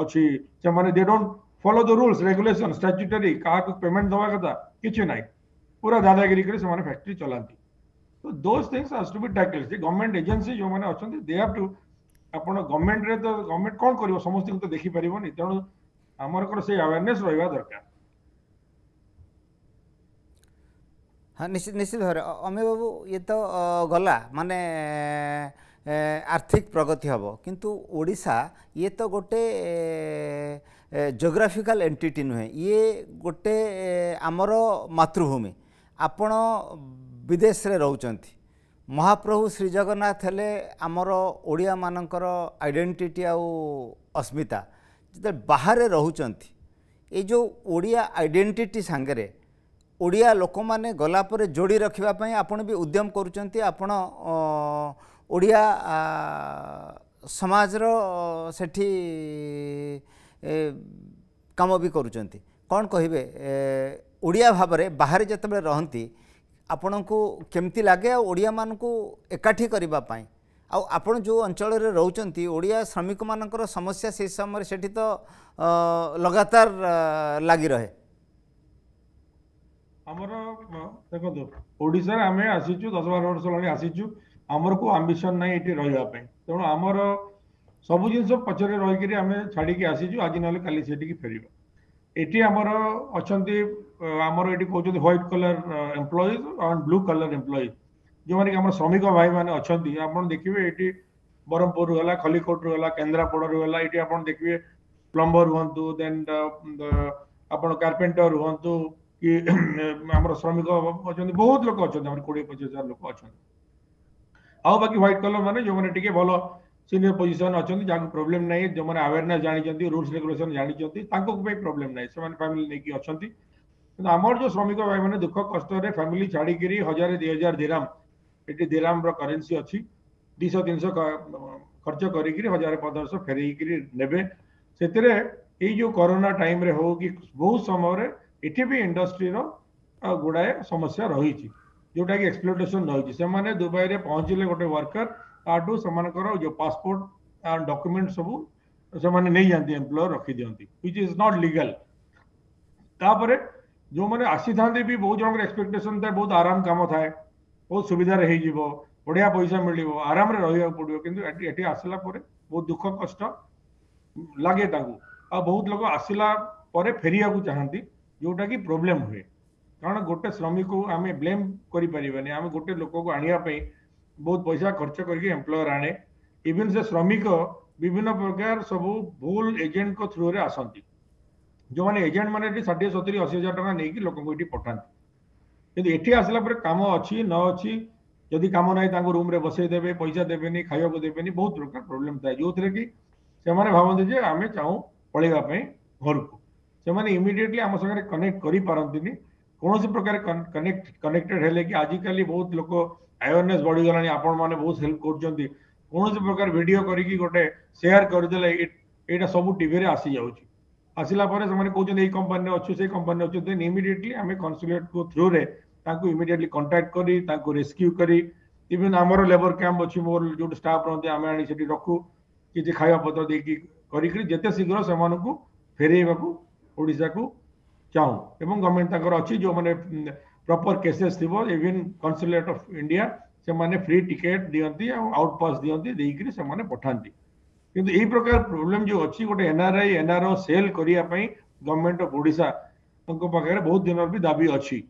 अच्छी से follow the rules regulation statutory क्या पेमेंट दवा कथा किसी ना पूरा दादागिरी करें फैक्ट्री चलांती तो those things has government agency जो मैंने अच्छा दे हाव टू आप गवर्नमेंट रे तो गवर्नमेंट कौन कर समस्त देखिपरि तेणु आमकर से अवेयरनेस रहा दरकार ହଁ ନିଶ୍ଚିତ ନିଶ୍ଚିତ ଭାବରେ ଅମୀୟ ବାବୁ ଇଏ ତ ଗଲା ମାନେ ଆର୍ଥିକ ପ୍ରଗତି ହେବ କିନ୍ତୁ ଓଡ଼ିଶା ଇଏ ତ ଗୋଟେ ଜୋଗ୍ରାଫିକାଲ ଏଣ୍ଟିଟି ନୁହେଁ ଇଏ ଗୋଟେ ଆମର ମାତୃଭୂମି ଆପଣ ବିଦେଶରେ ରହୁଛନ୍ତି ମହାପ୍ରଭୁ ଶ୍ରୀ ଜଗନ୍ନାଥ ହେଲେ ଆମର ଓଡ଼ିଆମାନଙ୍କର ଆଇଡେଣ୍ଟିଟି ଆଉ ଅସ୍ମିତା ଯେତେବେଳେ ବାହାରେ ରହୁଛନ୍ତି ଏଇ ଯେଉଁ ଓଡ଼ିଆ ଆଇଡେଣ୍ଟିଟି ସାଙ୍ଗରେ ଓଡ଼ିଆ ଲୋକମାନେ ଗଲା ପରେ ଯୋଡ଼ି ରଖିବା ପାଇଁ ଆପଣ ବି ଉଦ୍ୟମ କରୁଛନ୍ତି ଆପଣ ଓଡ଼ିଆ ସମାଜର ସେଠି କାମ ବି କରୁଛନ୍ତି କ'ଣ କହିବେ ଓଡ଼ିଆ ଭାବରେ ବାହାରେ ଯେତେବେଳେ ରହନ୍ତି ଆପଣଙ୍କୁ କେମିତି ଲାଗେ ଆଉ ଓଡ଼ିଆମାନଙ୍କୁ ଏକାଠି କରିବା ପାଇଁ ଆଉ ଆପଣ ଯେଉଁ ଅଞ୍ଚଳରେ ରହୁଛନ୍ତି ଓଡ଼ିଆ ଶ୍ରମିକମାନଙ୍କର ସମସ୍ୟା ସେହି ସମୟରେ ସେଠି ତ ଲଗାତାର ଲାଗି ରହେ ଆମର ଦେଖନ୍ତୁ ଓଡିଶାରେ ଆମେ ଆସିଛୁ ଦଶ ବାର ବର୍ଷ ହେଲାଣି ଆସିଛୁ ଆମର କୋଉ ଆମ୍ବିସନ ନାହିଁ ଏଠି ରହିବା ପାଇଁ ତେଣୁ ଆମର ସବୁ ଜିନିଷ ପଛରେ ରହିକିରି ଆମେ ଛାଡ଼ିକି ଆସିଛୁ ଆଜି ନହେଲେ କାଲି ସେଠିକି ଫେରିବା ଏଠି ଆମର ଅଛନ୍ତି ଆମର ଏଠି କହୁଛନ୍ତି white collar employees and blue collar employees ଯେଉଁମାନେ କି ଆମର ଶ୍ରମିକ ଭାଇମାନେ ଅଛନ୍ତି ଆପଣ ଦେଖିବେ ଏଠି ବ୍ରହ୍ମପୁରରୁ ହେଲା ଖଲିକୋଟରୁ ହେଲା କେନ୍ଦ୍ରାପଡ଼ାରୁ ହେଲା ଏଠି ଆପଣ ଦେଖିବେ ପ୍ଲମ୍ବର ହୁଅନ୍ତୁ ଦେନ୍ ଆପଣ କାର୍ପେଣ୍ଟର ହୁଅନ୍ତୁ कि आम श्रमिक अच्छा बहुत लोग अच्छा कोड़े पचीस हजार लोक अच्छा आकी ह्वैट कलर मैंने जो मैंने भल सीनियर पोजिशन अच्छा जहाँ प्रोब्लेम ना जो मैंने आवेरने जानते रूल्स रेगुलेसन जानते प्रोब्लेम ना से फैमिली नहीं कि अच्छा कि आमर जो श्रमिक भाई मैंने दुख कष्ट फैमिली छाड़क हजार दि हजार धीराम ये धीराम करेन्सी अच्छी दुश तीन शह खर्च कर हजार सौ फेरे ने ये जो करोना टाइम हो कि बहुत समय ये भी इंडस्ट्री रुड़ाए समस्या रही जोटा कि एक्सप्लोटेसन रही दुबई में पहुँचले गोटे वर्कर तुम्हारे जो पासपोर्ट डक्यूमेंट सब से नहीं जाती एम्प्लयर रखी दिखती हुई इज नट लिगल तापर जो मैंने आसी था भी बहुत जन एक्सपेक्टेसन था बहुत आराम कम थाए बहुत सुविधा हो बढ़िया पैसा मिल आराम रही पड़ो कि आसला बहुत दुख कष्ट लगे आ बहुत लोग आसला फेरिया चाहती जोटा कि प्रोब्लेम हुए कारण गोटे श्रमिक आम ब्लेम करें गोटे लोक को आने पर बहुत पैसा खर्च करके एम्प्लयर आने इवेन से श्रमिक विभिन्न प्रकार सब भूल एजेंट को थ्रु रे आसती जो मैंने एजेंट मैंने षाठी सतुरी अशी हजार टाइम नहीं लोक पठाते ये आसला कम अच्छी न अच्छी जदि कम ना रूम बसईदे पैसा देवे खावाक देवे बहुत प्रकार प्रोब्लेम था जो थी कि भावते आम चाहू पलवाप घर को ସେମାନେ ଇମିଡିଏଟଲି ଆମ ସାଙ୍ଗରେ କନେକ୍ଟ କରିପାରନ୍ତିନି କୌଣସି ପ୍ରକାର କନେକ୍ଟ କନେକ୍ଟେଡ୍ ହେଲେ କି ଆଜିକାଲି ବହୁତ ଲୋକ ଆୱାରନେସ୍ ବଢ଼ିଗଲାଣି ଆପଣମାନେ ବହୁତ ହେଲ୍ପ କରୁଛନ୍ତି କୌଣସି ପ୍ରକାର ଭିଡ଼ିଓ କରିକି ଗୋଟେ ସେୟାର କରିଦେଲେ ଏଇଟା ସବୁ ଟିଭିରେ ଆସିଯାଉଛି ଆସିଲା ପରେ ସେମାନେ କହୁଛନ୍ତି ଏଇ କମ୍ପାନୀରେ ଅଛୁ ସେଇ କମ୍ପାନୀରେ ଅଛୁ ଦେନ୍ ଇମିଡିଏଟଲି ଆମେ କନସୁଲେଟ୍କୁ ଥ୍ରୁରେ ତାଙ୍କୁ ଇମିଡିଏଟଲି କଣ୍ଟାକ୍ଟ କରି ତାଙ୍କୁ ରେସ୍କ୍ୟୁ କରି ଇଭେନ୍ ଆମର ଲେବର କ୍ୟାମ୍ପ ଅଛି ମୋର ଯୋଉଠି ଷ୍ଟାଫ୍ ରହନ୍ତି ଆମେ ଆଣି ସେଠି ରଖୁ କିଛି ଖାଇବା ପତ୍ର ଦେଇକି କରିକିରି ଯେତେ ଶୀଘ୍ର ସେମାନଙ୍କୁ ଫେରେଇବାକୁ ओडा को चाहू एवं गवर्नमेंट अच्छी जो मैंने प्रपर केसेस थी इवेन कनसुलेट अफ इंडिया से मैंने फ्री टिकेट दिखती आउटपास दिखती पठाती कि प्रकार प्रोब्लेम जो अच्छी गोटे एनआरआई एनआरओ सेल करने गवर्नमेंट अफ ओडा पाखे बहुत दिन भी दाबी अच्छी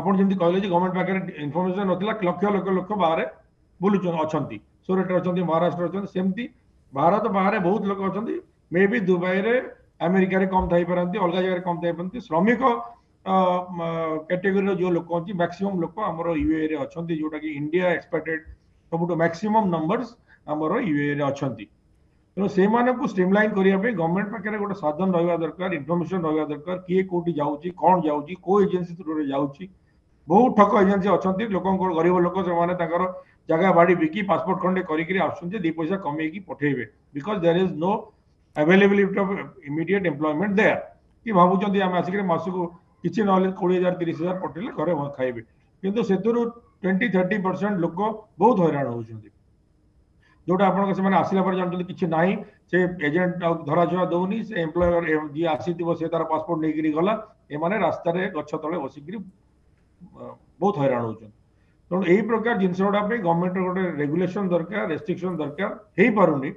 आप जमी गवर्नमेंट पाखे इनफर्मेशन ना लक्ष लक्ष लक्ष बाहर बुलू अच्छा सूरत अच्छा महाराष्ट्र अच्छा सेमती भारत बाहर बहुत लोग अच्छा मे बी दुबई में आमेरिका कम थी अलग जगह कम थी श्रमिक कैटेगरी जो लोक अच्छे मैक्सीम लोक आम युए अच्छा जोटा कि इंडिया एक्सपेक्टेड सब मैक्सीम नंबर्स युए अच्छा तेनाली लाइन करने गवर्नमेंट पाखे गोटे साधन रहा दरकार इनफर्मेशन रहा दरकार किए कौटी जाऊँच कौन जाऊँच को एजेन्सी थ्रु जा बहुत ठक एजेन्सी अच्छा लोक गरीब लोक से जगह बाड़ी बिकी पासपोर्ट खंडे कर दी पैसा कमे पठेबे because there is no availability of immediate employment there कि भावु चंदी आमे आसी के मासिक किछि नॉलेज 20000 30000 पटेले घरे म खाइबे किंतु सेतुरु 20 30% लोक बहुत हईराण होती जो आप आपन के पर जानत किछि नाही से एजेंट धरा छुआ दौनी से एम्प्लॉयर जी आसी दिबो से तार पासपोर्ट नेगिरी गला ए माने रास्ता रे बहुत हईराण हो छथि प्रकार जिनसोडा गवर्नमेंट रे गोटे रेगुलेशन दरकार रेस्ट्रिक्शन दरकार हेई पारुनी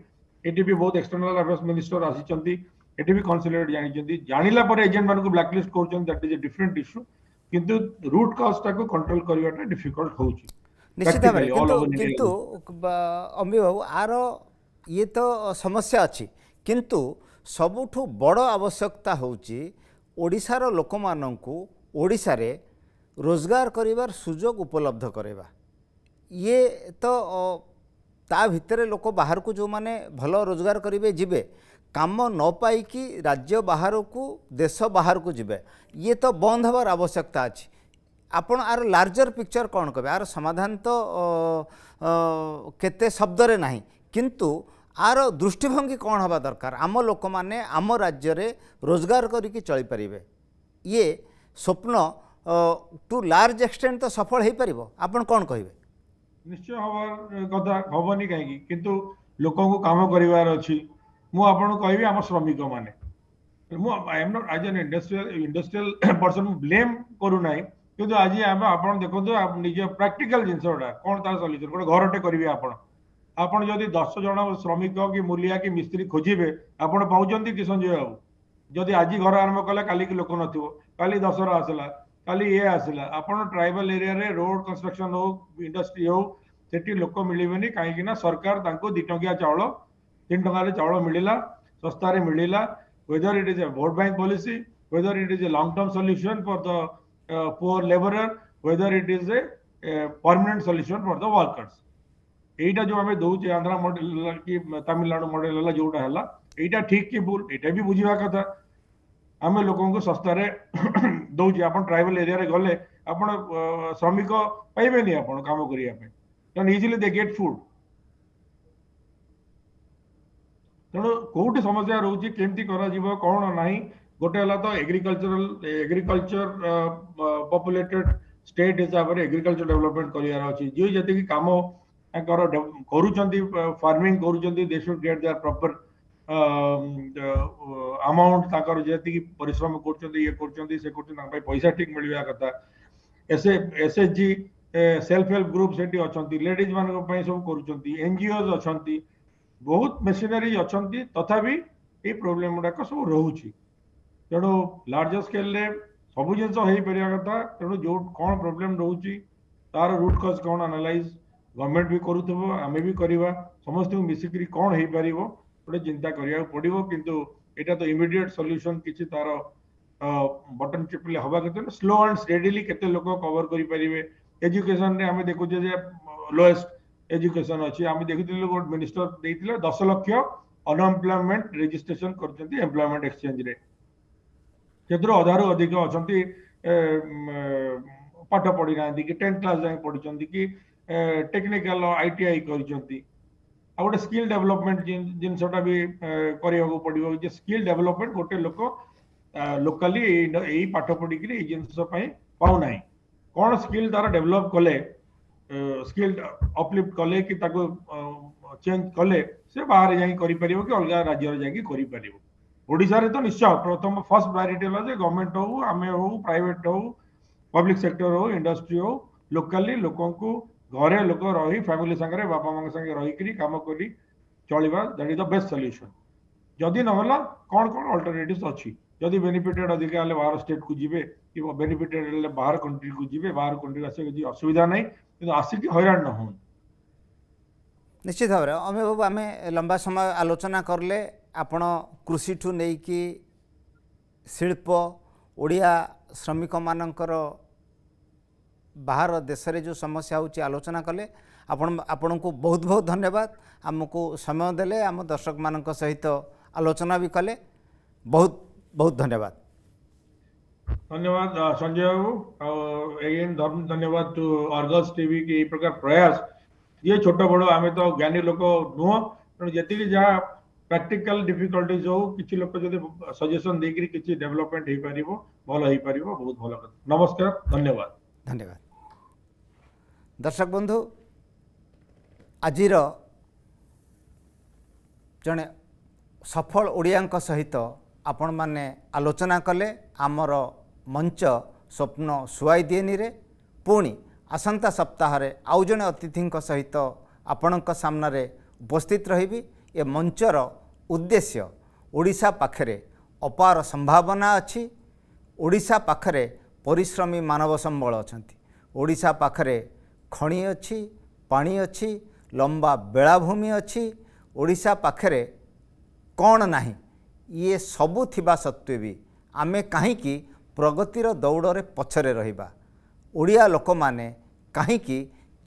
ଏଠି ବି ବହୁତ ଏକ୍ସଟର୍ନାଲ ଆଫେୟାର୍ସ ମିନିଷ୍ଟର ଆସିଛନ୍ତି ଏଠି ବି କନସିଲେଟ୍ ଜାଣିଛନ୍ତି ଜାଣିଲା ପରେ ଏଜେଣ୍ଟ ମାନଙ୍କୁ ବ୍ଲାକଲିଷ୍ଟ କରୁଛନ୍ତି that is a different issue କିନ୍ତୁ ରୁଟ୍ କଜ୍ଟାକୁ କଣ୍ଟ୍ରୋଲ କରିବାଟା ଡିଫିକଲ୍ଟ ହେଉଛି ନିଶ୍ଚିତ ଭାବରେ କିନ୍ତୁ ଅମ୍ବି ବାବୁ ଆର ଇଏ ତ ସମସ୍ୟା ଅଛି କିନ୍ତୁ ସବୁଠୁ ବଡ଼ ଆବଶ୍ୟକତା ହେଉଛି ଓଡ଼ିଶାର ଲୋକମାନଙ୍କୁ ଓଡ଼ିଶାରେ ରୋଜଗାର କରିବାର ସୁଯୋଗ ଉପଲବ୍ଧ କରାଇବା ଇଏ ତ ତା ଭିତରେ ଲୋକ ବାହାରକୁ ଯେଉଁମାନେ ଭଲ ରୋଜଗାର କରିବେ ଯିବେ କାମ ନ ପାଇକି ରାଜ୍ୟ ବାହାରକୁ ଦେଶ ବାହାରକୁ ଯିବେ ଇଏ ତ ବନ୍ଦ ହେବାର ଆବଶ୍ୟକତା ଅଛି ଆପଣ ଆର ଲାର୍ଜର ପିକ୍ଚର କ'ଣ କହିବେ ଆର ସମାଧାନ ତ କେତେ ଶବ୍ଦରେ ନାହିଁ କିନ୍ତୁ ଆର ଦୃଷ୍ଟିଭଙ୍ଗୀ କ'ଣ ହେବା ଦରକାର ଆମ ଲୋକମାନେ ଆମ ରାଜ୍ୟରେ ରୋଜଗାର କରିକି ଚଳିପାରିବେ ଇଏ ସ୍ୱପ୍ନ ଟୁ ଲାର୍ଜ ଏକ୍ସଟେଣ୍ଟ ତ ସଫଳ ହୋଇପାରିବ ଆପଣ କ'ଣ କହିବେ ନିଶ୍ଚୟ ହବାର କଥା ହବନି କାହିଁକି କିନ୍ତୁ ଲୋକଙ୍କୁ କାମ କରିବାର ଅଛି ମୁଁ ଆପଣଙ୍କୁ କହିବି ଆମ ଶ୍ରମିକମାନେ ମୁଁ I not as an industrial industrial person blame କରୁନାହିଁ କିନ୍ତୁ ଆଜି ଆମେ ଆପଣ ଦେଖନ୍ତୁ ନିଜ ପ୍ରାକ୍ଟିକାଲ ଜିନିଷଟା କ'ଣ ତାର ସଲ୍ୟୁସନ୍ ଗୋଟେ ଘରଟେ କରିବେ ଆପଣ ଆପଣ ଯଦି ଦଶ ଜଣ ଶ୍ରମିକ କି ମୂଲିଆ କି ମିସ୍ତ୍ରୀ ଖୋଜିବେ ଆପଣ ପାଉଛନ୍ତି କି ସଞ୍ଜୟ ବାବୁ ଯଦି ଆଜି ଘର ଆରମ୍ଭ କଲା କାଲିକି ଲୋକ ନଥିବ କାଲି ଦଶହରା ଆସିଲା खाली ये आसला आपण ट्राइबल एरिया रे रोड कंस्ट्रक्शन हो इंडस्ट्री हो सेठी लोक मिले कहीं सरकार तांको 2 टंकिया चावल 3 टंका रे चावल मिलिला whether it is a vote bank policy whether it is a long term solution for the poor labourer whether it is a permanent solution for the workers एटा जो हमें दोचे आंध्र मॉडल की तमिलनाडु मॉडल जोटा हला एटा ठीक कि बोल एटा भी बुझीवा कथा आम लोक शस्तार दौर आप ट्राइबल एरिया गले आप श्रमिक पाइबे कम करने दे गेट फुड तेणु कौटी समस्या रोचे केमती कर गोटे तो एग्रिकलचरल एग्रिकलचर पपुलेटेड स्टेट हिसाब से एग्रिकलचर डेवलपमेंट कर फार्मिंग करेट दर प्रपर अमाउंट जी पिश्रम कर पैसा ठीक मिलवा कथा S H G self help group से लेडीज मान सब कर एनजीओज अच्छा बहुत मेसीनरी अच्छा तथा ये प्रोब्लेम गुडाक सब रोचे तेणु लार्जर स्केल सब जिनपर कथा तेणु जो कौन प्रोब्लेम रोचे तार रूट कज कौन आनालाइज गवर्नमेंट भी करें भी करवा समस्त मिसिक कौन हो पार्टी गोटे चिंता करने पड़ो कि यहाँ तो इमिडियट सल्यूशन किसी तार बटन चिपले हवा कत स्लो एंड स्टेडली लोक कवर करेंगे एजुकेशन आम देखुचे लोएस्ट एजुकेशन अच्छी देखुल मिनिस्टर दे दस लक्ष अनएमप्लयमेंट रेजिट्रेसन करमेंट एक्सचेज अधारु अधिक अच्छा पाठ पढ़ी ना कि टेन्थ क्लास जाए पढ़ी कि टेक्निकाल आई टी आई कर आ गए स्किल डेभलपमेंट जिनसा भी करवाक पड़ो स्किल डेभलपमेंट गोटे लोक लोकाली पाठ पढ़ी ये जिनसपाई पाऊना कौन स्किल तार डेभलप कले स्किल अपलिफ्ट कले कि चेज कले से बाहर जापर कि अलग राज्य जाशार तो निश्चय प्रथम फर्स्ट प्रायोरीटी है गवर्नमेंट हूँ आम हूँ प्राइट हूँ पब्लिक सेक्टर हूँ इंडस्ट्री हूँ लोकाली लोक घर लोक रही फैमिली सांगे बापा मांग संगे रही कम कर चल that is the best solution जदि ना कौन कौन अल्टरनेट अच्छी जदि बेनिफिटेड अधिका हेल्ला बाहर स्टेट को जी कि बेनिफिटेड हेल्ला बाहर कंट्री को जी बाहर कंट्री आस असुविधा ना कि आसिक हईरा न हो निश्चित भाव अमित बाबू आम लंबा समय आलोचना कले आप कृषि ठू नहीं कि शिल्प ओडिया श्रमिक मानकर ବାହାର ଦେଶରେ समस्या ସମସ୍ୟା ହେଉଛି ଆଲୋଚନା କଲେ ଆପଣ बहुत ବହୁତ ବହୁତ ଧନ୍ୟବାଦ ଆମକୁ ସମୟ ଦେଲେ ଆମ ଦର୍ଶକମାନଙ୍କ ସହିତ ଆଲୋଚନା ବି କଲେ ବହୁତ ବହୁତ ଧନ୍ୟବାଦ धन्यवाद संजय बाबू और अगेन धन्यवाद टू अर्गस टीवी की प्रकार प्रयास ये छोट बड़ आम तो ज्ञानी लोक नुह तेणु जी जहाँ प्राक्टिकाल डिफिकल्टीज हो कि लोक जब सजेसन देकर किसी डेभलपमेंट हो पार भल हो पार बहुत भल नमस्कार धन्यवाद धन्यवाद ଦର୍ଶକ ବନ୍ଧୁ ଆଜିର ଜଣେ ସଫଳ ଓଡ଼ିଆଙ୍କ ସହିତ ଆପଣମାନେ ଆଲୋଚନା କଲେ ଆମର ମଞ୍ଚ ସ୍ୱପ୍ନ ସୁଆଇ ଦିଏନିରେ ପୁଣି ଆସନ୍ତା ସପ୍ତାହରେ ଆଉ ଜଣେ ଅତିଥିଙ୍କ ସହିତ ଆପଣଙ୍କ ସାମ୍ନାରେ ଉପସ୍ଥିତ ରହିବି ଏ ମଞ୍ଚର ଉଦ୍ଦେଶ୍ୟ ଓଡ଼ିଶା ପାଖରେ ଅପାର ସମ୍ଭାବନା ଅଛି ଓଡ଼ିଶା ପାଖରେ ପରିଶ୍ରମୀ ମାନବ ସମ୍ବଳ ଅଛନ୍ତି ଓଡ଼ିଶା ପାଖରେ ଖଣି ଅଛି ପାଣି ଅଛି ଲମ୍ବା ବେଳାଭୂମି ଅଛି ଓଡ଼ିଶା ପାଖରେ କ'ଣ ନାହିଁ ଇଏ ସବୁ ଥିବା ସତ୍ତ୍ୱେ ବି ଆମେ କାହିଁକି ପ୍ରଗତିର ଦୌଡ଼ରେ ପଛରେ ରହିବା ଓଡ଼ିଆ ଲୋକମାନେ କାହିଁକି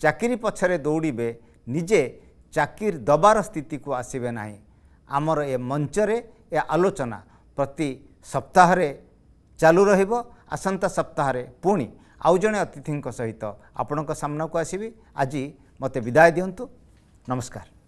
ଚାକିରି ପଛରେ ଦୌଡ଼ିବେ ନିଜେ ଚାକିରି ଦେବାର ସ୍ଥିତିକୁ ଆସିବେ ନାହିଁ ଆମର ଏ ମଞ୍ଚରେ ଏ ଆଲୋଚନା ପ୍ରତି ସପ୍ତାହରେ ଚାଲୁ ରହିବ ଆସନ୍ତା ସପ୍ତାହରେ ପୁଣି ଆଉ ଜଣେ ଅତିଥିଙ୍କ ସହିତ ଆପଣଙ୍କ ସାମ୍ନାକୁ ଆସିବି ଆଜି ମୋତେ ବିଦାୟ ଦିଅନ୍ତୁ ନମସ୍କାର